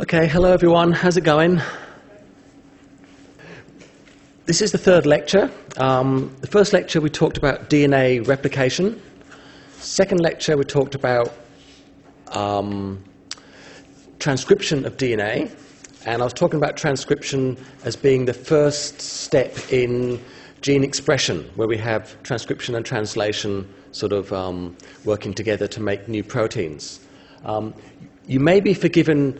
Okay, hello everyone. How's it going? This is the third lecture. Um, the first lecture we talked about DNA replication. Second lecture we talked about um, transcription of DNA. And I was talking about transcription as being the first step in gene expression, where we have transcription and translation sort of um, working together to make new proteins. Um, you may be forgiven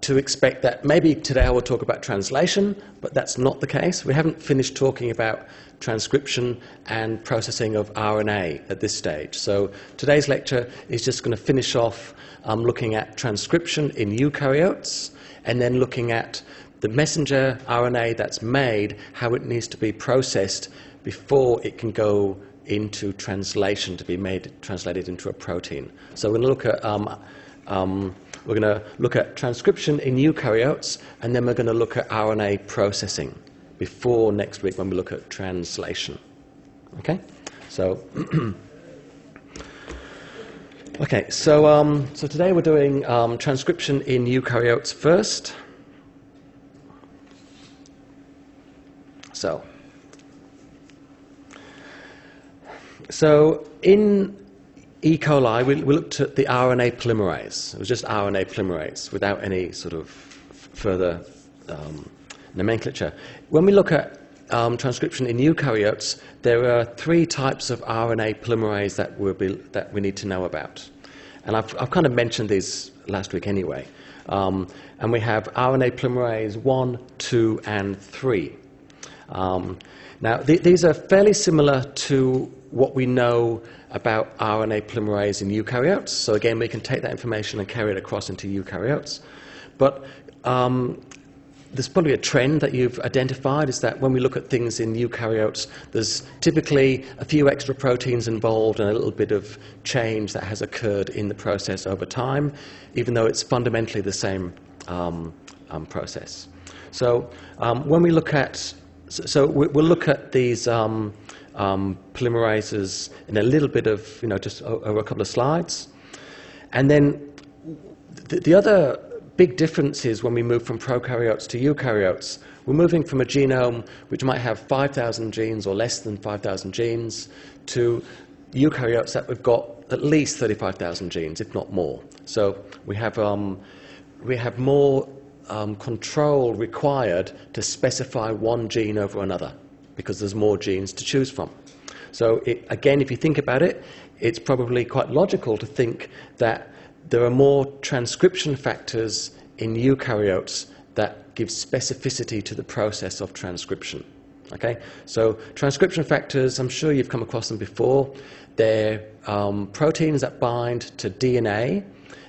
to expect that maybe today I will talk about translation, but that's not the case. We haven't finished talking about transcription and processing of RNA at this stage. So today's lecture is just going to finish off um, looking at transcription in eukaryotes and then looking at the messenger RNA that's made, how it needs to be processed before it can go into translation to be made translated into a protein. So we're going to look at um, um, we're going to look at transcription in eukaryotes, and then we're going to look at RNA processing before next week when we look at translation. Okay? So, okay, so, um, so today we're doing um, transcription in eukaryotes first. So, so in E. coli, we, we, looked at the RNA polymerase. It was just RNA polymerase without any sort of further um, nomenclature. When we look at um, transcription in eukaryotes, there are three types of RNA polymerase that, be, that we need to know about. And I've, I've, kind of mentioned these last week anyway. Um, and we have RNA polymerase 1, 2, and 3. Um, now, th- these are fairly similar to what we know about RNA polymerase in eukaryotes. So again, we can take that information and carry it across into eukaryotes. But um, there's probably a trend that you've identified is that when we look at things in eukaryotes, there's typically a few extra proteins involved and a little bit of change that has occurred in the process over time, even though it's fundamentally the same um, um, process. So um, when we look at, so we'll look at these um, polymerases in a little bit of, you know, just over a couple of slides. And then the, the other big difference is when we move from prokaryotes to eukaryotes, we're moving from a genome which might have 5,000 genes or less than 5,000 genes to eukaryotes that we've got at least 35,000 genes, if not more. So we have, um, we have more um, control required to specify one gene over another because there's more genes to choose from. So, it, again, if you think about it, it's probably quite logical to think that there are more transcription factors in eukaryotes that give specificity to the process of transcription. Okay? So, transcription factors, I'm sure you've come across them before. They're um, proteins that bind to DNA,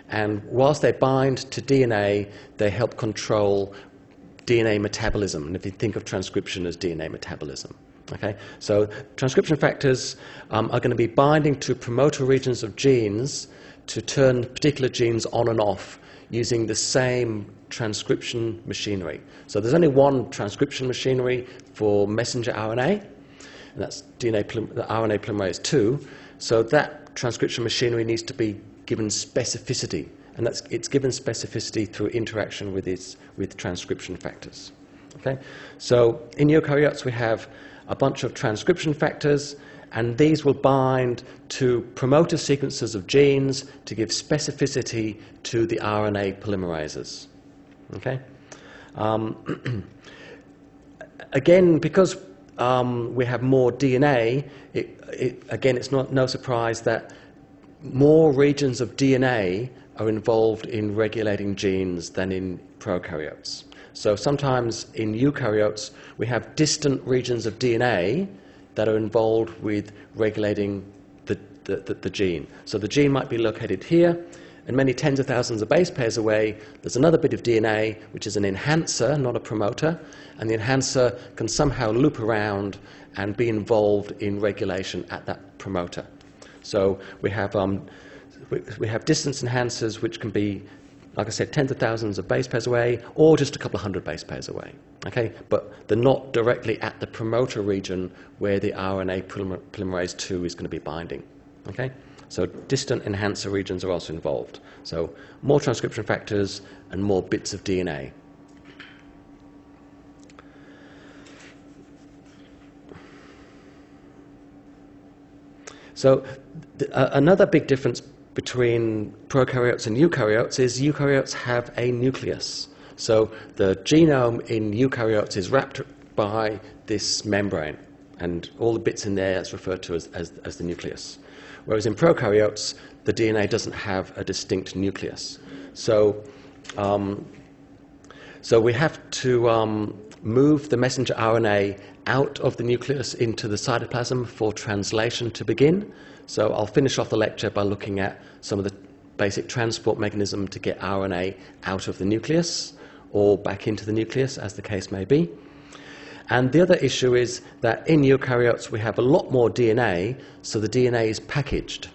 and whilst they bind to DNA, they help control DNA metabolism. And if you think of transcription as DNA metabolism. Okay? So transcription factors um, are going to be binding to promoter regions of genes to turn particular genes on and off using the same transcription machinery. So there's only one transcription machinery for messenger RNA, and that's DNA RNA polymerase 2. So that transcription machinery needs to be given specificity and that's, it's given specificity through interaction with, its, with transcription factors. Okay? So in eukaryotes, we have a bunch of transcription factors, and these will bind to promoter sequences of genes to give specificity to the RNA polymerases. Okay? Um, again, because um, we have more DNA, it, it, again, it's not, no surprise that more regions of DNA are involved in regulating genes than in prokaryotes. So sometimes in eukaryotes, we have distant regions of DNA that are involved with regulating the, the, the, the, gene. So the gene might be located here, and many tens of thousands of base pairs away, there's another bit of DNA which is an enhancer, not a promoter, and the enhancer can somehow loop around and be involved in regulation at that promoter. So we have um, we have distance enhancers which can be, like I said, tens of thousands of base pairs away or just a couple of hundred base pairs away. Okay? But they're not directly at the promoter region where the RNA polymerase 2 is going to be binding. Okay? So distant enhancer regions are also involved. So more transcription factors and more bits of DNA. So th- uh, another big difference between prokaryotes and eukaryotes is eukaryotes have a nucleus. So the genome in eukaryotes is wrapped by this membrane, and all the bits in there is referred to as, as, as the nucleus. Whereas in prokaryotes, the DNA doesn't have a distinct nucleus. So, um, so we have to um, move the messenger RNA out of the nucleus into the cytoplasm for translation to begin. So I'll finish off the lecture by looking at some of the basic transport mechanism to get RNA out of the nucleus or back into the nucleus, as the case may be. And the other issue is that in eukaryotes we have a lot more DNA, so the DNA is packaged.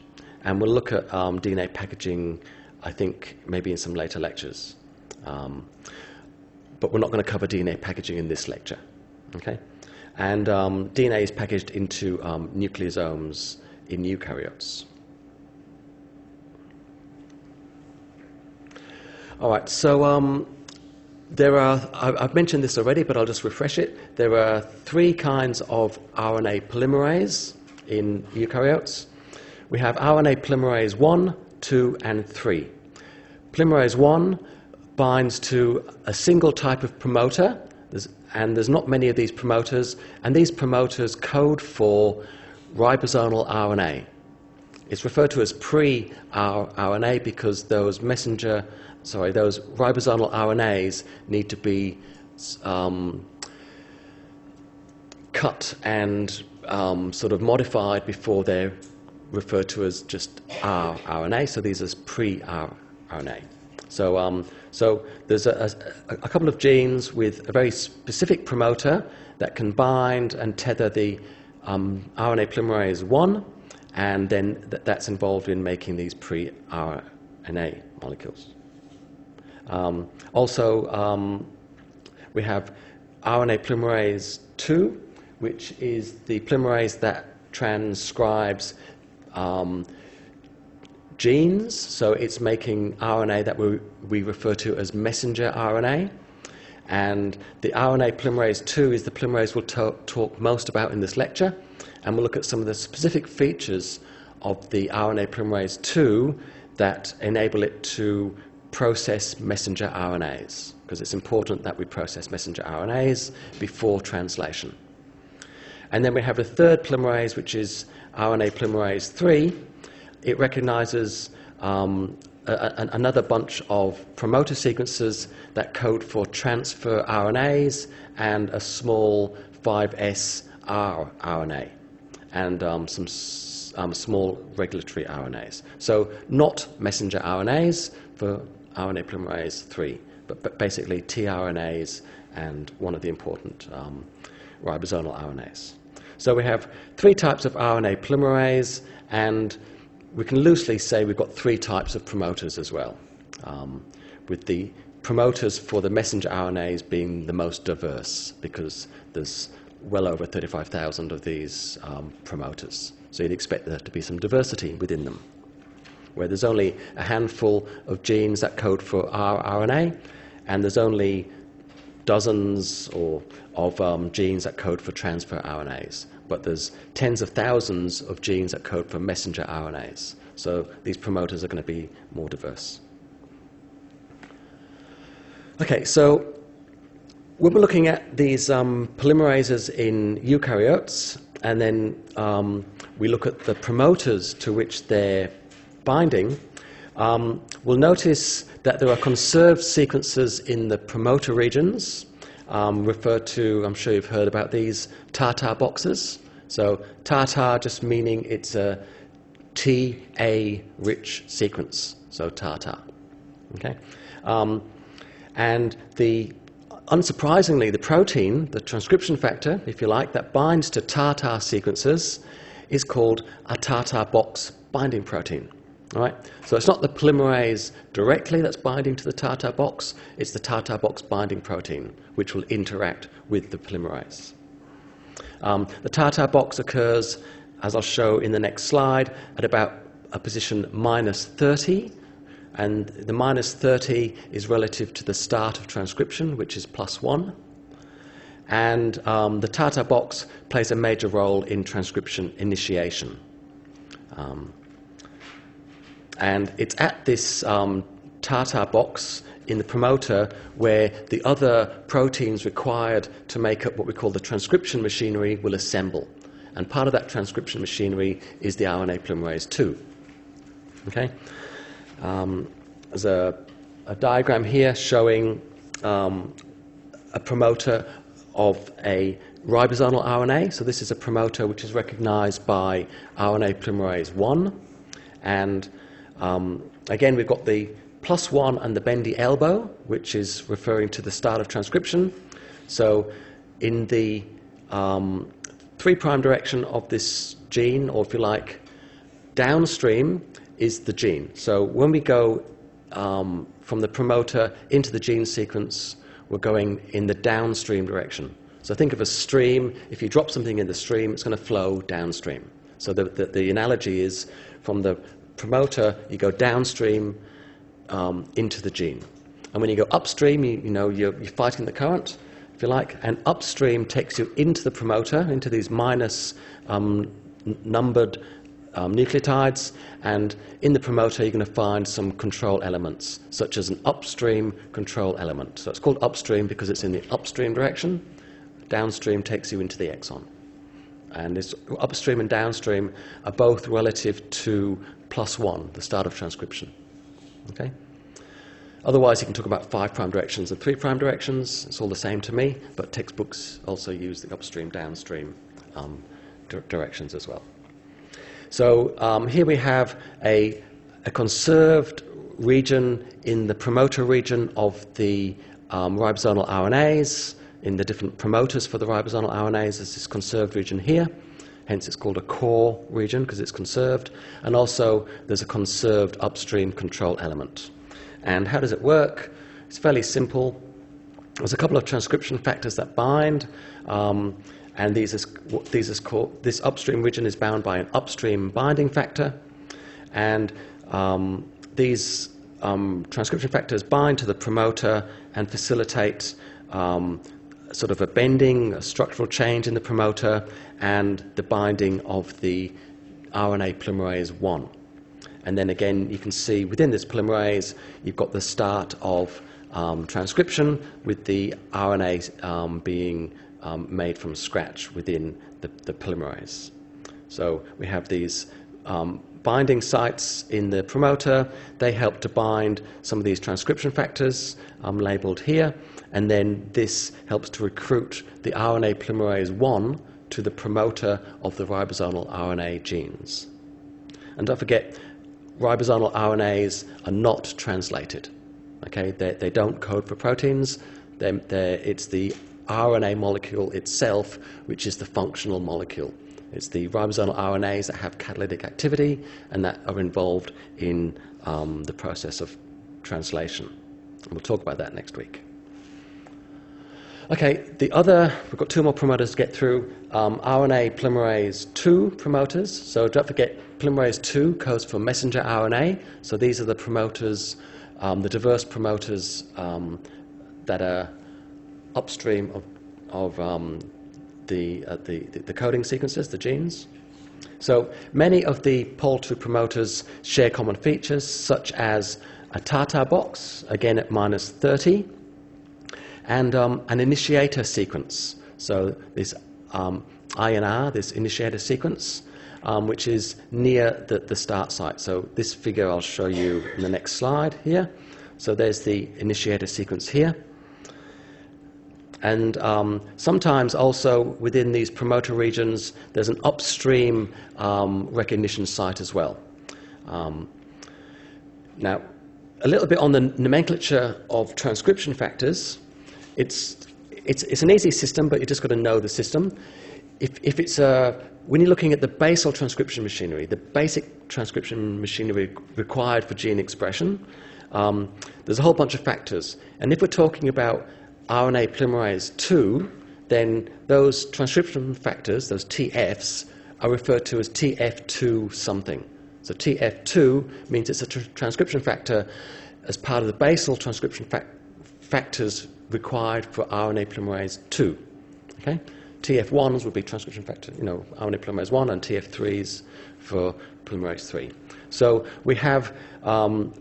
And we'll look at um, DNA packaging, I think, maybe in some later lectures. Um, but we're not going to cover DNA packaging in this lecture. Okay? And um, DNA is packaged into um, nucleosomes in eukaryotes. All right, so um, there are, I've mentioned this already, but I'll just refresh it. There are three kinds of RNA polymerase in eukaryotes. We have RNA polymerase 1, 2, and 3. Polymerase 1 binds to a single type of promoter, and there's not many of these promoters, and these promoters code for ribosomal RNA. It's referred to as pre-RNA because those messenger sorry, those ribosomal RNAs need to be um, cut and um, sort of modified before they're referred to as just rRNA. So these are pre-rRNA. So, um, so there's a, a, a, couple of genes with a very specific promoter that can bind and tether the um, RNA polymerase 1, and then th- that's involved in making these pre-RNA molecules. Um, also, um, we have RNA polymerase 2, which is the polymerase that transcribes um, genes. So it's making RNA that we, we refer to as messenger RNA. And the RNA polymerase 2 is the polymerase we'll talk most about in this lecture. And we'll look at some of the specific features of the RNA polymerase 2 that enable it to process messenger RNAs, because it's important that we process messenger RNAs before translation. And then we have a third polymerase, which is RNA polymerase 3. It recognizes um, a, another bunch of promoter sequences that code for transfer RNAs and a small 5S R RNA and um, some um, small regulatory RNAs. So, not messenger RNAs for RNA polymerase 3, but, but basically tRNAs and one of the important um, ribosomal RNAs. So we have three types of RNA polymerase, and we can loosely say we've got three types of promoters as well, um, with the promoters for the messenger RNAs being the most diverse because there's well over 35,000 of these um, promoters. So you'd expect there to be some diversity within them where there's only a handful of genes that code for rRNA, and there's only dozens or of um, genes that code for transfer RNAs. But there's tens of thousands of genes that code for messenger RNAs. So these promoters are going to be more diverse. Okay, so when we're looking at these um, polymerases in eukaryotes, and then um, we look at the promoters to which they're binding, um, we'll notice that there are conserved sequences in the promoter regions, um, referred to, I'm sure you've heard about these, TATA boxes. So TATA just meaning it's a TA rich sequence, so TATA. Okay? Um, and the unsurprisingly, the protein, the transcription factor, if you like, that binds to TATA sequences is called a TATA box binding protein. Right? So it's not the polymerase directly that's binding to the TATA box, it's the TATA box binding protein which will interact with the polymerase. Um, the TATA box occurs, as I'll show in the next slide, at about a position minus 30, and the minus 30 is relative to the start of transcription, which is plus 1. And um, the Tata box plays a major role in transcription initiation. Um, and it's at this um, Tata box in the promoter where the other proteins required to make up what we call the transcription machinery will assemble. And part of that transcription machinery is the RNA polymerase II. Okay? Um, there's a, a, diagram here showing um, a promoter of a ribosomal RNA. So this is a promoter which is recognized by RNA polymerase 1. And um, again, we've got the plus 1 and the bendy elbow, which is referring to the start of transcription. So in the um, 3' direction of this gene, or if you like, downstream, is the gene. So when we go um, from the promoter into the gene sequence, we're going in the downstream direction. So think of a stream. If you drop something in the stream, it's going to flow downstream. So the, the, the analogy is from the promoter, you go downstream um, into the gene. And when you go upstream, you, you know, you're, you're, fighting the current, if you like, and upstream takes you into the promoter, into these minus um, numbered um, nucleotides, and in the promoter you're going to find some control elements, such as an upstream control element. So it's called upstream because it's in the upstream direction. Downstream takes you into the exon. And this upstream and downstream are both relative to plus one, the start of transcription. Okay? Otherwise, you can talk about five prime directions and three prime directions. It's all the same to me, but textbooks also use the upstream, downstream um, di- directions as well. So um, here we have a, a, conserved region in the promoter region of the um, ribosomal RNAs, in the different promoters for the ribosomal RNAs. There's this conserved region here. Hence, it's called a core region because it's conserved. And also, there's a conserved upstream control element. And how does it work? It's fairly simple. There's a couple of transcription factors that bind, um, and these is, these is called, this upstream region is bound by an upstream binding factor, and um, these um, transcription factors bind to the promoter and facilitate um, sort of a bending, a structural change in the promoter, and the binding of the RNA polymerase 1. And then again, you can see within this polymerase, you've got the start of um, transcription with the RNA um, being um, made from scratch within the, the, polymerase. So we have these um, binding sites in the promoter. They help to bind some of these transcription factors um, labeled here. And then this helps to recruit the RNA polymerase 1 to the promoter of the ribosomal RNA genes. And don't forget, ribosomal RNAs are not translated. Okay, they, they don't code for proteins. They're, they're, it's the RNA molecule itself which is the functional molecule. It's the ribosomal RNAs that have catalytic activity and that are involved in um, the process of translation. And we'll talk about that next week. Okay, the other, we've got two more promoters to get through. Um, RNA polymerase 2 promoters. So don't forget, polymerase 2 codes for messenger RNA. So these are the promoters, um, the diverse promoters um, that are upstream of, of um, the, uh, the, the coding sequences, the genes. So many of the POL2 promoters share common features, such as a Tata box, again at minus 30, and um, an initiator sequence. So this um, INR, this initiator sequence, um, which is near the, the start site. So this figure I'll show you in the next slide here. So there's the initiator sequence here. And um, sometimes also within these promoter regions, there's an upstream um, recognition site as well. Um, now, a little bit on the nomenclature of transcription factors. It's, it's, it's an easy system, but you've just got to know the system. If, if it's a, when you're looking at the basal transcription machinery, the basic transcription machinery required for gene expression, um, there's a whole bunch of factors. And if we're talking about RNA polymerase 2, then those transcription factors, those TFs, are referred to as TF2 something. So TF2 means it's a tr- transcription factor as part of the basal transcription fac- factors required for RNA polymerase 2. Okay? TF1s would be transcription factor, you know, RNA polymerase 1, and TF3s for polymerase 3. So we have um,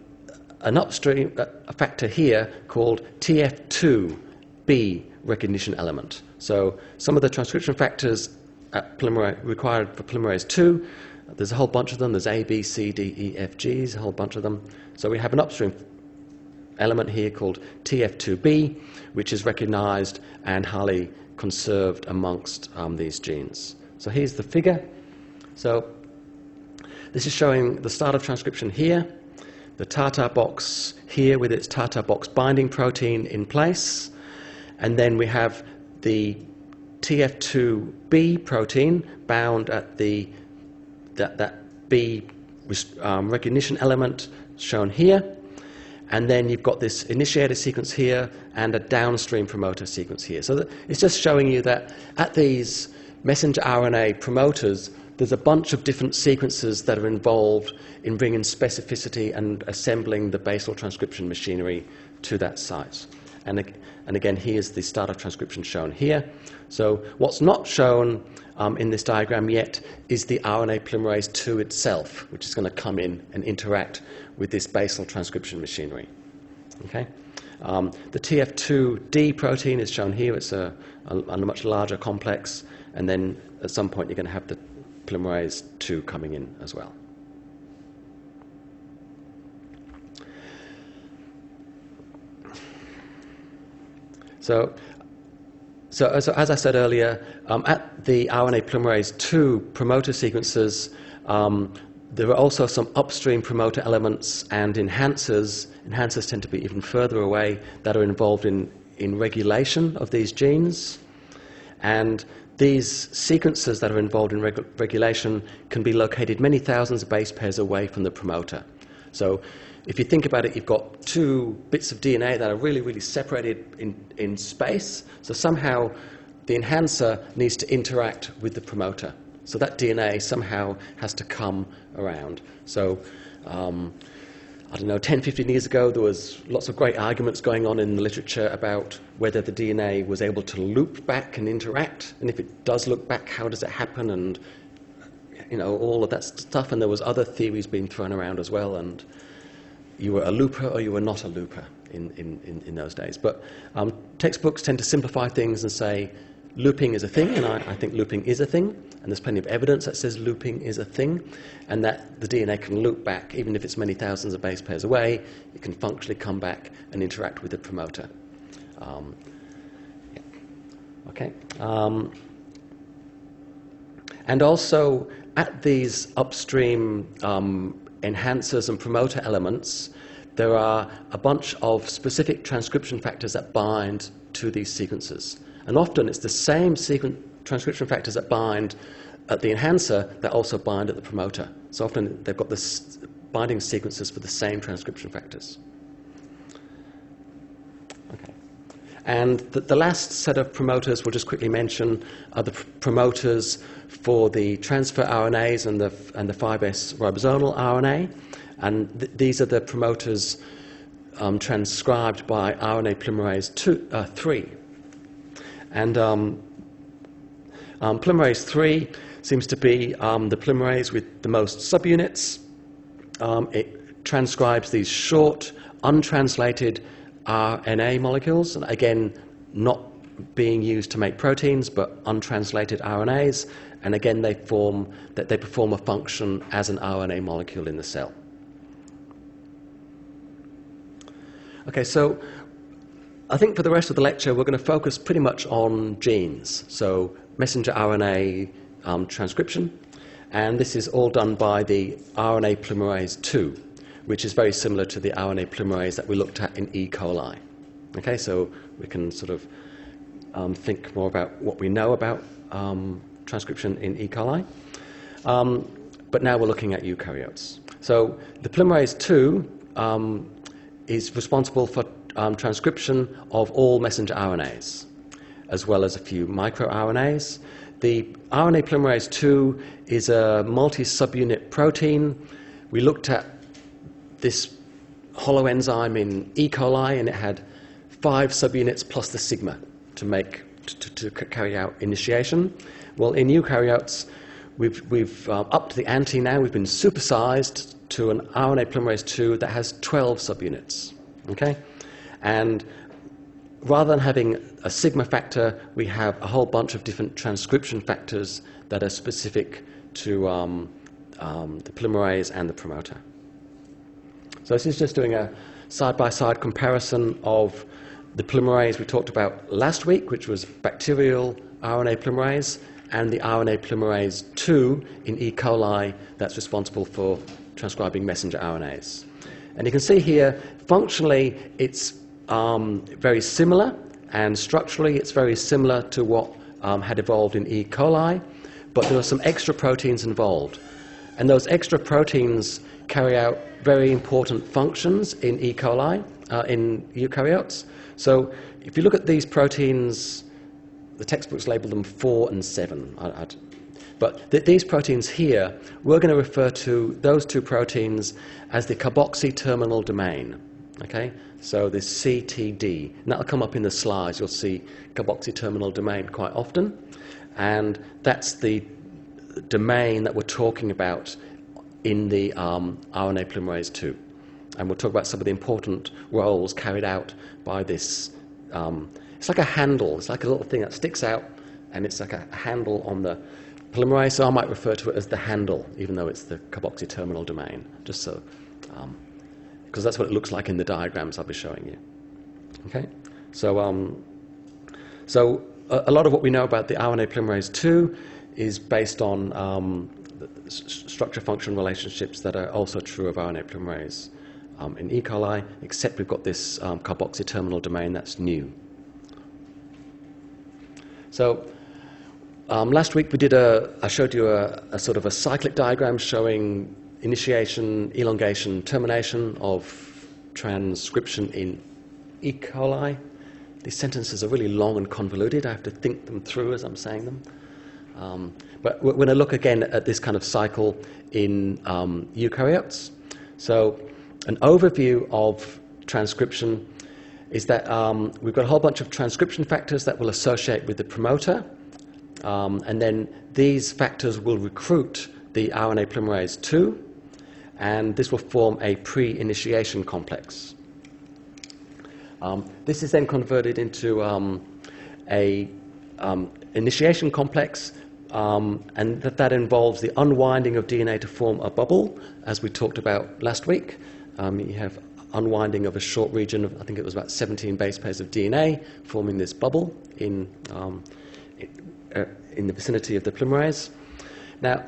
an upstream a factor here called TF2B recognition element. So some of the transcription factors required for polymerase 2, there's a whole bunch of them. There's A, B, C, D, E, F, Gs, a whole bunch of them. So we have an upstream element here called TF2B, which is recognized and highly conserved amongst um, these genes. So here's the figure. So this is showing the start of transcription here, the TATA box here with its TATA box binding protein in place, and then we have the TF2B protein bound at the that, that B um, recognition element shown here. And then you've got this initiator sequence here and a downstream promoter sequence here. So it's just showing you that at these messenger RNA promoters, there's a bunch of different sequences that are involved in bringing specificity and assembling the basal transcription machinery to that site. And, and again, here's the start of transcription shown here. So what's not shown um, in this diagram yet is the RNA polymerase 2 itself, which is going to come in and interact with this basal transcription machinery. Okay? Um, the TF2D protein is shown here. It's a, a, a, much larger complex, and then at some point you're going to have the polymerase 2 coming in as well. So so as, as, I said earlier, um, at the RNA polymerase 2 promoter sequences, um, there are also some upstream promoter elements and enhancers. Enhancers tend to be even further away that are involved in, in regulation of these genes. And these sequences that are involved in reg- regulation can be located many thousands of base pairs away from the promoter. So if you think about it, you've got two bits of DNA that are really, really separated in, in space. So somehow the enhancer needs to interact with the promoter. So that DNA somehow has to come around. So, um, I don't know, 10, 15 years ago, there was lots of great arguments going on in the literature about whether the DNA was able to loop back and interact. And if it does look back, how does it happen? And, you know, all of that stuff. And there was other theories being thrown around as well. And you were a looper or you were not a looper in, in, in, those days. But um, textbooks tend to simplify things and say looping is a thing, and I, I, think looping is a thing, and there's plenty of evidence that says looping is a thing, and that the DNA can loop back, even if it's many thousands of base pairs away, it can functionally come back and interact with the promoter. Um, yeah. Okay. Um, and also, at these upstream um, enhancers and promoter elements, there are a bunch of specific transcription factors that bind to these sequences. And often it's the same sequen- transcription factors that bind at the enhancer that also bind at the promoter. So often they've got the binding sequences for the same transcription factors. And the, the, last set of promoters we'll just quickly mention are the pr- promoters for the transfer RNAs and the, and the 5S ribosomal RNA. And th- these are the promoters um, transcribed by RNA polymerase two, uh, 3. And um, um, polymerase 3 seems to be um, the polymerase with the most subunits. Um, it transcribes these short, untranslated RNA molecules, and again, not being used to make proteins, but untranslated RNAs, and again, they form that they perform a function as an RNA molecule in the cell. Okay, so I think for the rest of the lecture, we're going to focus pretty much on genes, so messenger RNA um, transcription, and this is all done by the RNA polymerase 2, which is very similar to the RNA polymerase that we looked at in E. coli. Okay, so we can sort of um, think more about what we know about um, transcription in E. coli. Um, but now we're looking at eukaryotes. So the polymerase 2 um, is responsible for um, transcription of all messenger RNAs, as well as a few microRNAs. The RNA polymerase 2 is a multi subunit protein we looked at this holoenzyme in E. coli, and it had five subunits plus the sigma to make to, to carry out initiation. Well, in eukaryotes, we've, we've uh, upped the ante now. We've been supersized to an RNA polymerase II that has 12 subunits. Okay, and rather than having a sigma factor, we have a whole bunch of different transcription factors that are specific to um, um, the polymerase and the promoter. So this is just doing a side-by-side comparison of the polymerase we talked about last week, which was bacterial RNA polymerase, and the RNA polymerase II in E. coli that's responsible for transcribing messenger RNAs. And you can see here, functionally, it's um, very similar, and structurally, it's very similar to what um, had evolved in E. coli, but there are some extra proteins involved. And those extra proteins carry out very important functions in E. coli, uh, in eukaryotes. So if you look at these proteins, the textbooks label them 4 and 7. I, I'd, but th- these proteins here, we're going to refer to those two proteins as the carboxy terminal domain. Okay? So this CTD. And that'll come up in the slides. You'll see carboxy terminal domain quite often. And that's the domain that we're talking about in the um, RNA polymerase II. And we'll talk about some of the important roles carried out by this. Um, it's like a handle, it's like a little thing that sticks out, and it's like a handle on the polymerase. So I might refer to it as the handle, even though it's the carboxy terminal domain, just so, because that's what it looks like in the diagrams I'll be showing you. Okay? So, um, so a, a, lot of what we know about the RNA polymerase II is based on um, structure function relationships that are also true of RNA polymerase um, in E. coli, except we've got this um, carboxy terminal domain that's new. So um, last week we did a, I showed you a, a, sort of a cyclic diagram showing initiation, elongation, termination of transcription in E. coli. These sentences are really long and convoluted. I have to think them through as I'm saying them. Um, but going to look again at this kind of cycle in um, eukaryotes. So, an overview of transcription is that um, we've got a whole bunch of transcription factors that will associate with the promoter, um, and then these factors will recruit the RNA polymerase II, and this will form a pre initiation complex. Um, this is then converted into um, a initiation complex um, and that that involves the unwinding of DNA to form a bubble, as we talked about last week. Um, you have unwinding of a short region of, I think it was about 17 base pairs of DNA, forming this bubble in, um, uh, in the vicinity of the polymerase. Now,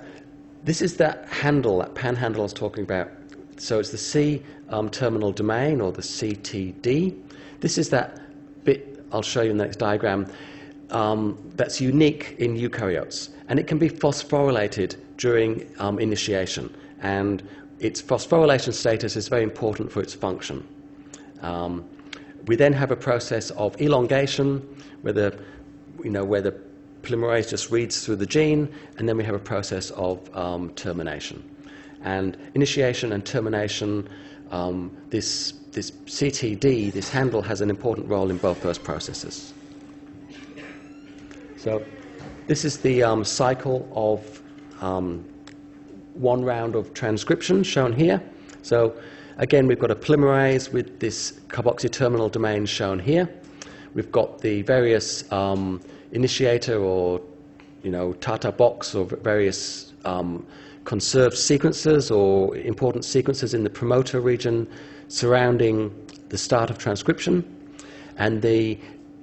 this is that handle, that panhandle I was talking about. So it's the C um, terminal domain, or the CTD. This is that bit I'll show you in the next diagram um, that's unique in eukaryotes, and it can be phosphorylated during um, initiation. And its phosphorylation status is very important for its function. Um, we then have a process of elongation, where the, you know, where the polymerase just reads through the gene, and then we have a process of um, termination. And initiation and termination, um, this, this CTD, this handle, has an important role in both those processes. So this is the um, cycle of um, one round of transcription shown here. So again, we've got a polymerase with this carboxy terminal domain shown here. We've got the various um, initiator or you know Tata box or various um, conserved sequences or important sequences in the promoter region surrounding the start of transcription. And the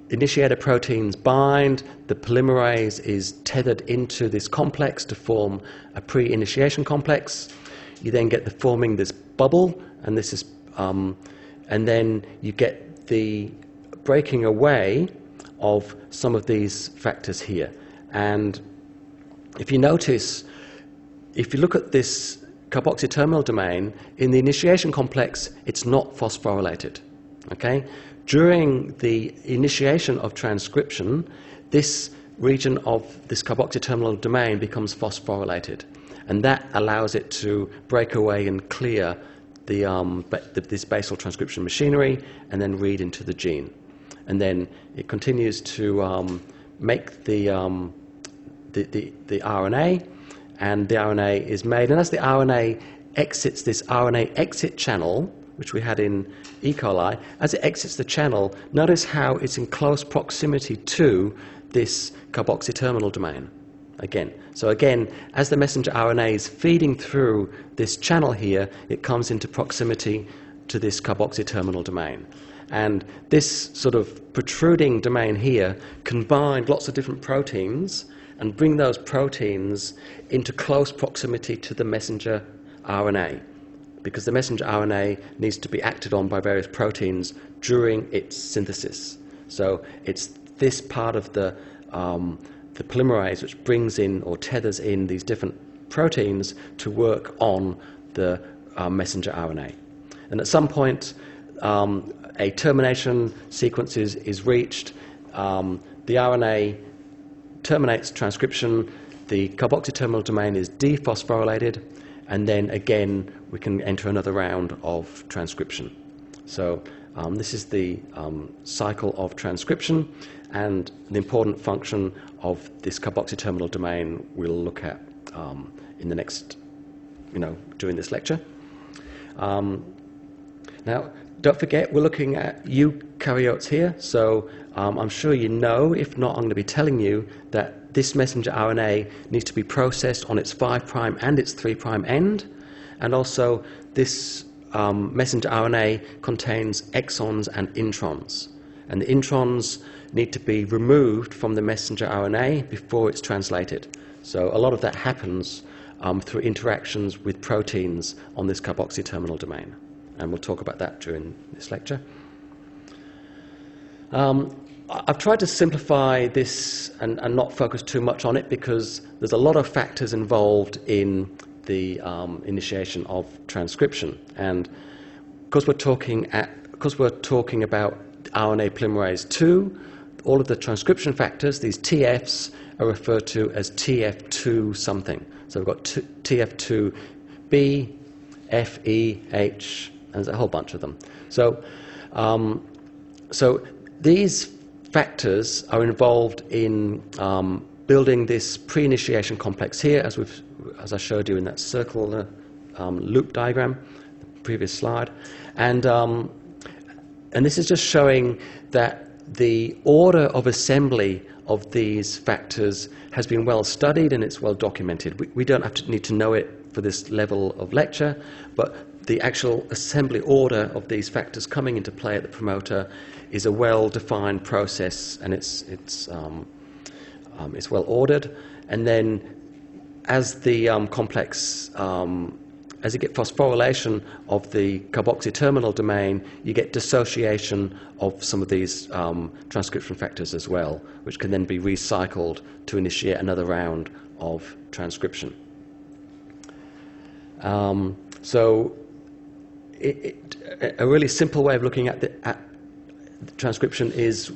initiator proteins bind, the polymerase is tethered into this complex to form a pre initiation complex. You then get the forming this bubble, and this is, um, and then you get the breaking away of some of these factors here. And if you notice, if you look at this carboxy terminal domain, in the initiation complex, it's not phosphorylated. Okay? During the initiation of transcription, this region of this carboxy terminal domain becomes phosphorylated. and that allows it to break away and clear the, um, the, this basal transcription machinery and then read into the gene. And then it continues to um, make the, um, the, the, the RNA, and the RNA is made. And as the RNA exits this RNA exit channel, which we had in E. coli, as it exits the channel, notice how it's in close proximity to this carboxy terminal domain. Again, so again, as the messenger RNA is feeding through this channel here, it comes into proximity to this carboxy terminal domain. And this sort of protruding domain here can bind lots of different proteins and bring those proteins into close proximity to the messenger RNA because the messenger RNA needs to be acted on by various proteins during its synthesis. So it's this part of the, um, the polymerase which brings in or tethers in these different proteins to work on the uh, messenger RNA. And at some point, um, a termination sequence is, is reached. Um, the RNA terminates transcription. The carboxy terminal domain is dephosphorylated and then again we can enter another round of transcription. So um, this is the um, cycle of transcription and the important function of this carboxy terminal domain we'll look at um, in the next, you know, during this lecture. Um, now, don't forget, we're looking at eukaryotes here, so um, I'm sure you know, if not, I'm going to be telling you that this messenger RNA needs to be processed on its 5' and its 3' end, and also this um, messenger RNA contains exons and introns. And the introns need to be removed from the messenger RNA before it's translated. So a lot of that happens um, through interactions with proteins on this carboxy terminal domain. And we'll talk about that during this lecture. Um, I've tried to simplify this and, and, not focus too much on it because there's a lot of factors involved in the um, initiation of transcription. And because we're talking at, because we're talking about RNA polymerase 2, all of the transcription factors, these TFs, are referred to as TF2 something. So we've got TF2B, F, E, H, there's a whole bunch of them. So, um, so these factors are involved in um, building this pre-initiation complex here, as, we've, as I showed you in that circle um, loop diagram, the previous slide. And, um, and this is just showing that the order of assembly of these factors has been well studied and it's well documented. We, we don't have to need to know it for this level of lecture, but the actual assembly order of these factors coming into play at the promoter is a well-defined process and it's, it's, um, um, it's well ordered. And then as the um, complex, um, as you get phosphorylation of the carboxy terminal domain, you get dissociation of some of these um, transcription factors as well, which can then be recycled to initiate another round of transcription. Um, so it, a really simple way of looking at, the, at transcription is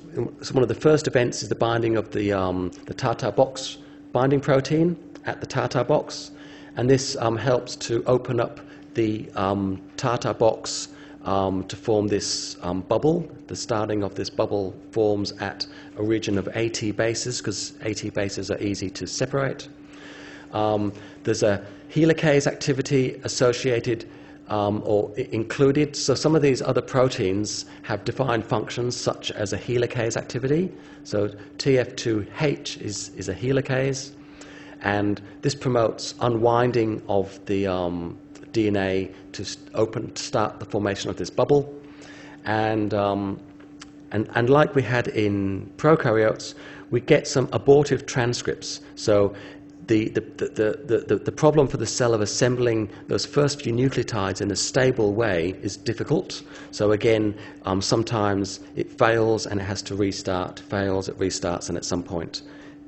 one of the first events is the binding of the, um, the TATA box binding protein at the TATA box, and this um, helps to open up the um, TATA box um, to form this um, bubble. The starting of this bubble forms at a region of AT bases because AT bases are easy to separate. Um, there's a helicase activity associated um, or included. So some of these other proteins have defined functions such as a helicase activity. So TF2H is, is a helicase, and this promotes unwinding of the um, DNA to open, to start the formation of this bubble. And, um, and, and like we had in prokaryotes, we get some abortive transcripts. So the, the, the, the, the problem for the cell of assembling those first few nucleotides in a stable way is difficult. So again, um, sometimes it fails and it has to restart, fails, it restarts, and at some point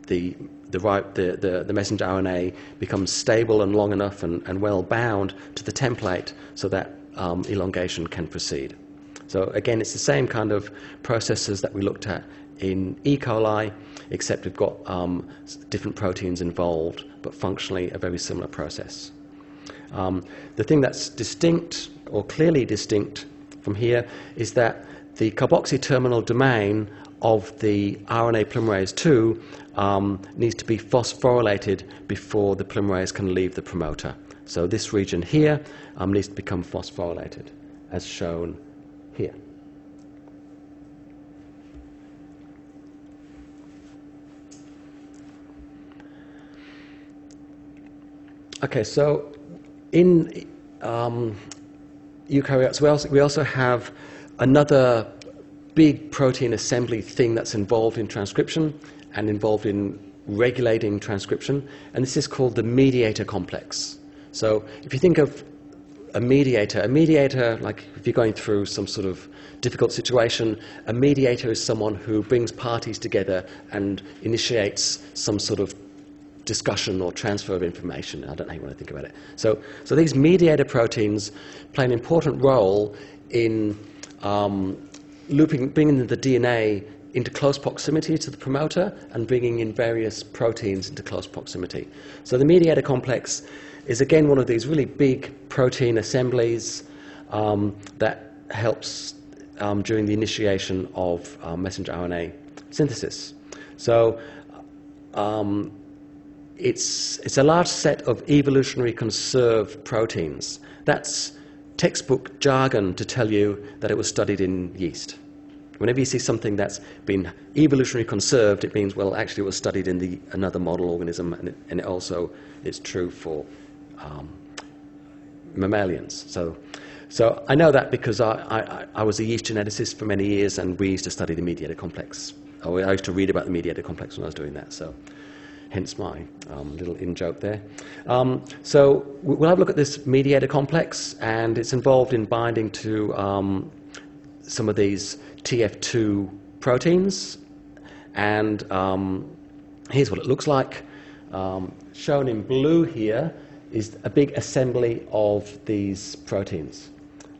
the, the, right, the, the, the messenger RNA becomes stable and long enough and, and well bound to the template so that um, elongation can proceed. So again, it's the same kind of processes that we looked at in E. coli, except we've got um, different proteins involved, but functionally a very similar process. Um, the thing that's distinct, or clearly distinct from here, is that the carboxy terminal domain of the RNA polymerase 2 um, needs to be phosphorylated before the polymerase can leave the promoter. So this region here um, needs to become phosphorylated, as shown here. Okay, so in um, eukaryotes, we also, we also have another big protein assembly thing that's involved in transcription and involved in regulating transcription, and this is called the mediator complex. So if you think of a mediator, a mediator, like if you're going through some sort of difficult situation, a mediator is someone who brings parties together and initiates some sort of discussion or transfer of information. I don't know how you want to think about it. So, so these mediator proteins play an important role in um, looping, bringing the DNA into close proximity to the promoter and bringing in various proteins into close proximity. So the mediator complex is again one of these really big protein assemblies um, that helps um, during the initiation of uh, messenger RNA synthesis. So um, it's, it's a large set of evolutionary conserved proteins. That's textbook jargon to tell you that it was studied in yeast. Whenever you see something that's been evolutionary conserved, it means, well, actually it was studied in the, another model organism, and it, and it also is true for um, mammalians. So, so I know that because I, I, I was a yeast geneticist for many years, and we used to study the mediator complex. I used to read about the mediator complex when I was doing that. So hence my um, little in joke there. Um, so we'll have a look at this mediator complex, and it's involved in binding to um, some of these TF2 proteins. And um, here's what it looks like. Um, shown in blue here is a big assembly of these proteins.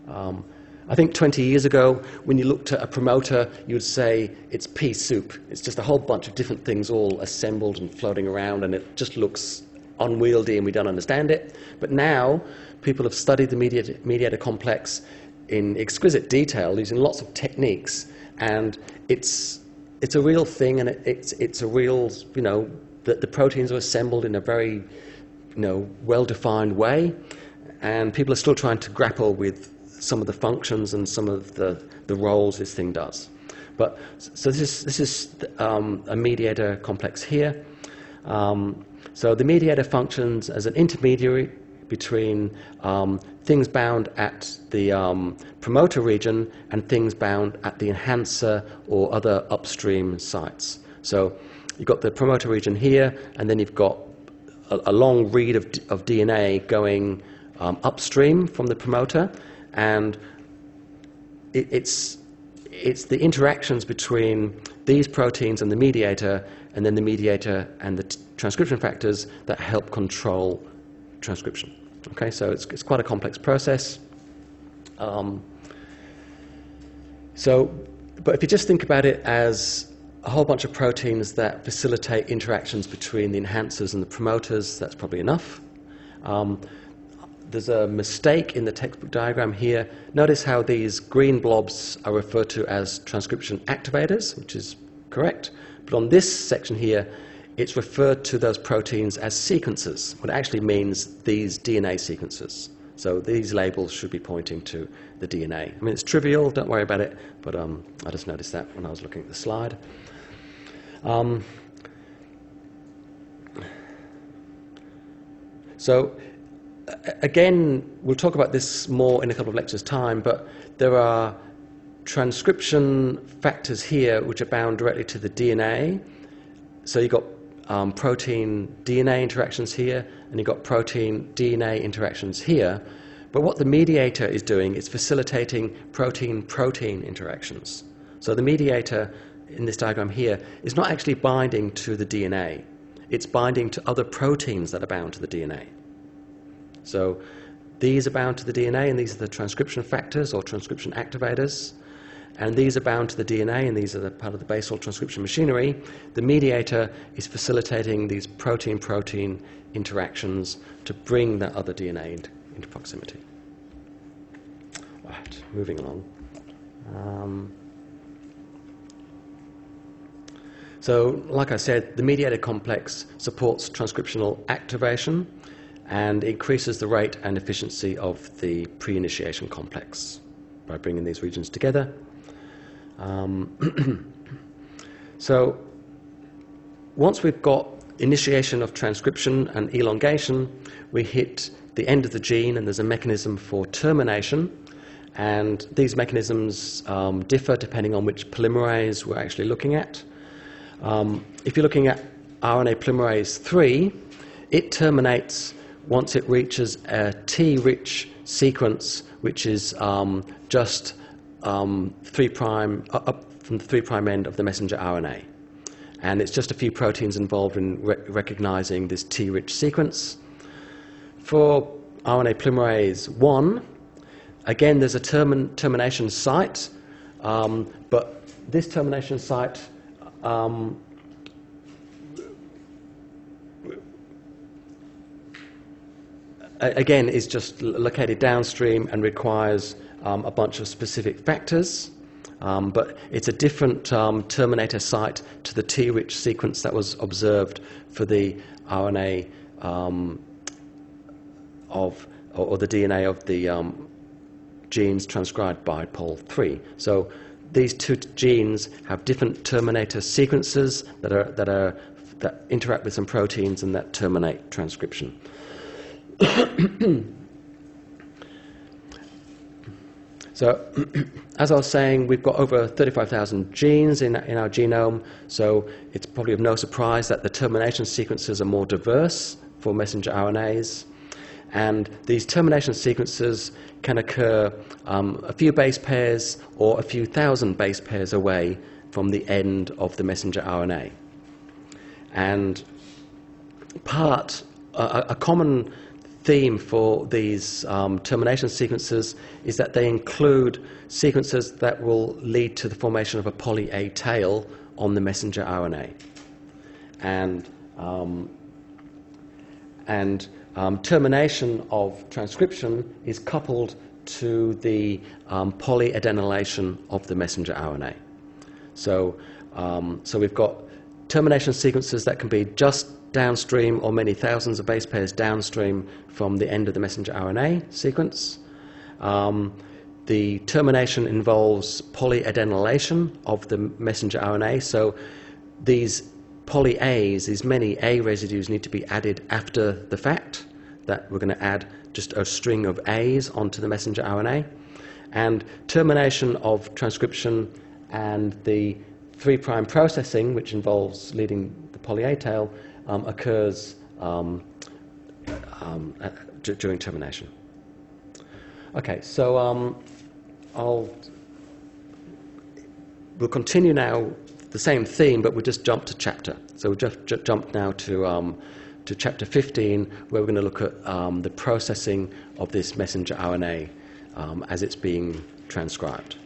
Um, I think 20 years ago, when you looked at a promoter, you would say it's pea soup. It's just a whole bunch of different things all assembled and floating around, and it just looks unwieldy and we don't understand it. But now, people have studied the mediator, mediator complex in exquisite detail using lots of techniques, and it's, it's a real thing, and it, it's, it's a real, you know, that the proteins are assembled in a very, you know, well-defined way, and people are still trying to grapple with some of the functions and some of the, the roles this thing does. But so this is, this is um, a mediator complex here. Um, so the mediator functions as an intermediary between um, things bound at the um, promoter region and things bound at the enhancer or other upstream sites. So you've got the promoter region here, and then you've got a, a long read of, of DNA going um, upstream from the promoter, and it, it's, it's the interactions between these proteins and the mediator, and then the mediator and the transcription factors that help control transcription. Okay, so it's, it's quite a complex process. Um, so, but if you just think about it as a whole bunch of proteins that facilitate interactions between the enhancers and the promoters, that's probably enough. Um, there's a mistake in the textbook diagram here. Notice how these green blobs are referred to as transcription activators, which is correct. But on this section here, it's referred to those proteins as sequences, what actually means these DNA sequences. So these labels should be pointing to the DNA. I mean, it's trivial, don't worry about it, but um, I just noticed that when I was looking at the slide. Um, so again, we'll talk about this more in a couple of lectures' time, but there are transcription factors here which are bound directly to the DNA. So you've got um, protein DNA interactions here, and you've got protein DNA interactions here. But what the mediator is doing is facilitating protein protein interactions. So the mediator in this diagram here is not actually binding to the DNA, it's binding to other proteins that are bound to the DNA. So these are bound to the DNA, and these are the transcription factors or transcription activators. and these are bound to the DNA, and these are the part of the basal transcription machinery. The mediator is facilitating these protein-protein interactions to bring that other DNA into, into proximity. Right, moving along. Um, so, like I said, the mediator complex supports transcriptional activation and increases the rate and efficiency of the pre initiation complex by bringing these regions together. Um, so, once we've got initiation of transcription and elongation, we hit the end of the gene and there's a mechanism for termination. And these mechanisms um, differ depending on which polymerase we're actually looking at. Um, if you're looking at RNA polymerase 3, it terminates once it reaches a T-rich sequence, which is um, just um, three prime up from the three prime end of the messenger RNA, and it's just a few proteins involved in re- recognizing this T-rich sequence. For RNA polymerase one, again there's a term- termination site, um, but this termination site um, again, is just located downstream and requires um, a bunch of specific factors. Um, but it's a different um, terminator site to the T-rich sequence that was observed for the RNA um, of, or, or, the DNA of the um, genes transcribed by POL3. So these two genes have different terminator sequences that, are, that, are, that interact with some proteins and that terminate transcription. so, as I was saying, we've got over 35,000 genes in, in our genome, so it's probably of no surprise that the termination sequences are more diverse for messenger RNAs. And these termination sequences can occur um, a few base pairs or a few thousand base pairs away from the end of the messenger RNA. And part, a, a common theme for these um, termination sequences is that they include sequences that will lead to the formation of a poly A tail on the messenger RNA. And, um, and um, termination of transcription is coupled to the um, polyadenylation of the messenger RNA. So, um, so we've got termination sequences that can be just downstream or many thousands of base pairs downstream from the end of the messenger RNA sequence. Um, the termination involves polyadenylation of the messenger RNA. So these poly A's, these many A residues, need to be added after the fact. That we're going to add just a string of A's onto the messenger RNA. And termination of transcription and the 3' processing, which involves leading the poly A tail, occurs um, um, d- during termination. Okay, so um, I'll we'll continue now the same theme, but we'll just jump to chapter. So we'll just j- jump now to um, to chapter 15, where we're going to look at um, the processing of this messenger RNA as it's being transcribed.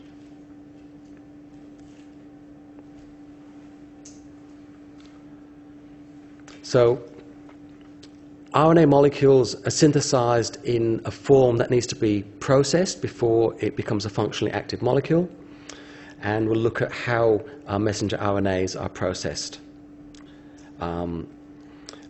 So, RNA molecules are synthesized in a form that needs to be processed before it becomes a functionally active molecule. And we'll look at how our messenger RNAs are processed. Um,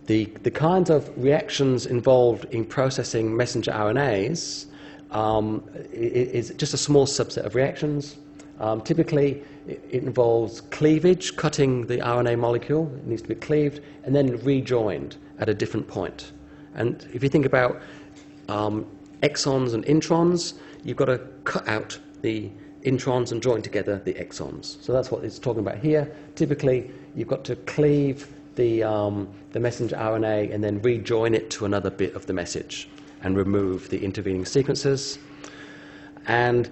the, the kinds of reactions involved in processing messenger RNAs um, is just a small subset of reactions. Um, typically, it, it, involves cleavage, cutting the RNA molecule. It needs to be cleaved and then rejoined at a different point. And if you think about um, exons and introns, you've got to cut out the introns and join together the exons. So that's what it's talking about here. Typically, you've got to cleave the, um, the messenger RNA and then rejoin it to another bit of the message and remove the intervening sequences. And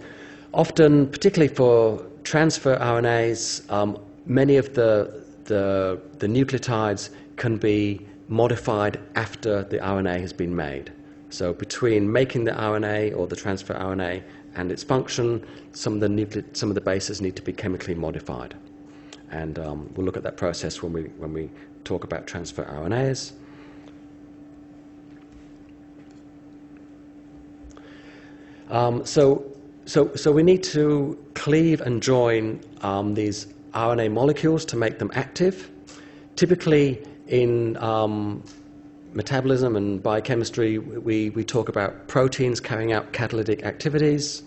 often, particularly for transfer RNAs, um, many of the, the, the, nucleotides can be modified after the RNA has been made. So between making the RNA or the transfer RNA and its function, some of the, nucle- some of the bases need to be chemically modified. And um, we'll look at that process when we, when we talk about transfer RNAs. Um, so, so, so we need to cleave and join um, these RNA molecules to make them active. Typically, in um, metabolism and biochemistry, we, we talk about proteins carrying out catalytic activities.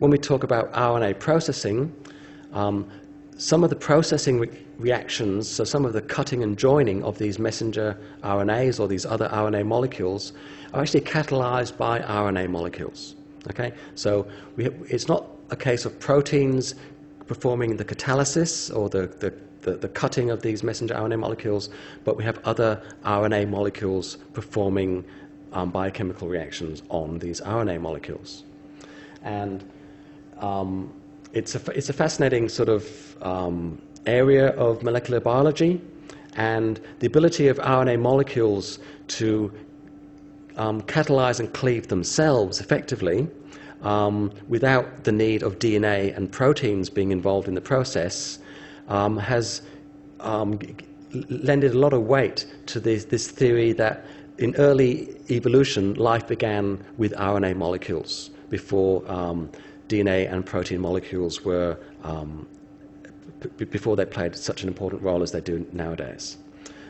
When we talk about RNA processing, um, some of the processing re- reactions, so some of the cutting and joining of these messenger RNAs or these other RNA molecules, are actually catalyzed by RNA molecules. Okay, so we, it's not a case of proteins performing the catalysis or the, the, the, the, cutting of these messenger RNA molecules, but we have other RNA molecules performing um, biochemical reactions on these RNA molecules. And um, it's, a, it's a fascinating sort of um, area of molecular biology, and the ability of RNA molecules to um, catalyze and cleave themselves effectively um, without the need of DNA and proteins being involved in the process um, has um, lended a lot of weight to this, this, theory that in early evolution, life began with RNA molecules before um, DNA and protein molecules were, before they played such an important role as they do nowadays.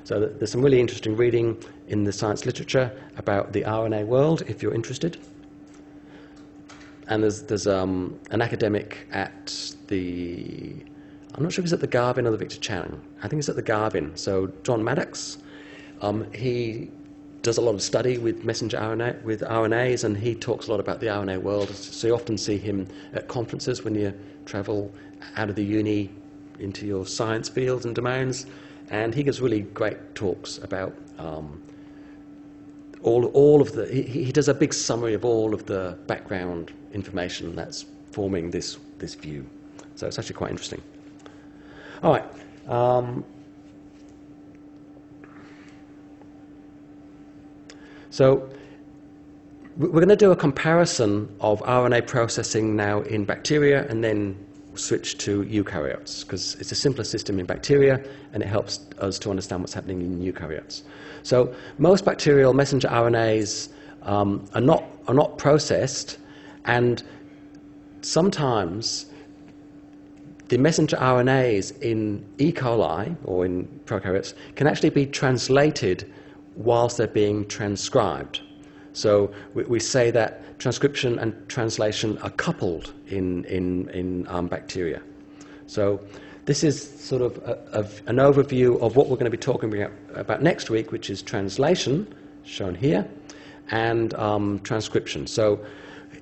So there's some really interesting reading in the science literature about the RNA world, if you're interested. And there's, there's um, an academic at the, I'm not sure if he's at the Garvan or the Victor Chang. I think he's at the Garvan. So John Mattick, um, he does a lot of study with messenger RNA, with RNAs, and he talks a lot about the RNA world. So you often see him at conferences when you travel out of the uni into your science fields and domains and he gives really great talks about um, all, all of the. He, he does a big summary of all of the background information that's forming this, this view. So it's actually quite interesting. All right. Um, so we're going to do a comparison of RNA processing now in bacteria and then switch to eukaryotes because it's a simpler system in bacteria and it helps us to understand what's happening in eukaryotes. So most bacterial messenger RNAs um, are, not, are not processed and sometimes the messenger RNAs in E. coli or in prokaryotes can actually be translated whilst they're being transcribed. So we, we say that transcription and translation are coupled in, in, in um, bacteria. So this is sort of a, an overview of what we're going to be talking about, about next week, which is translation, shown here, and um, transcription. So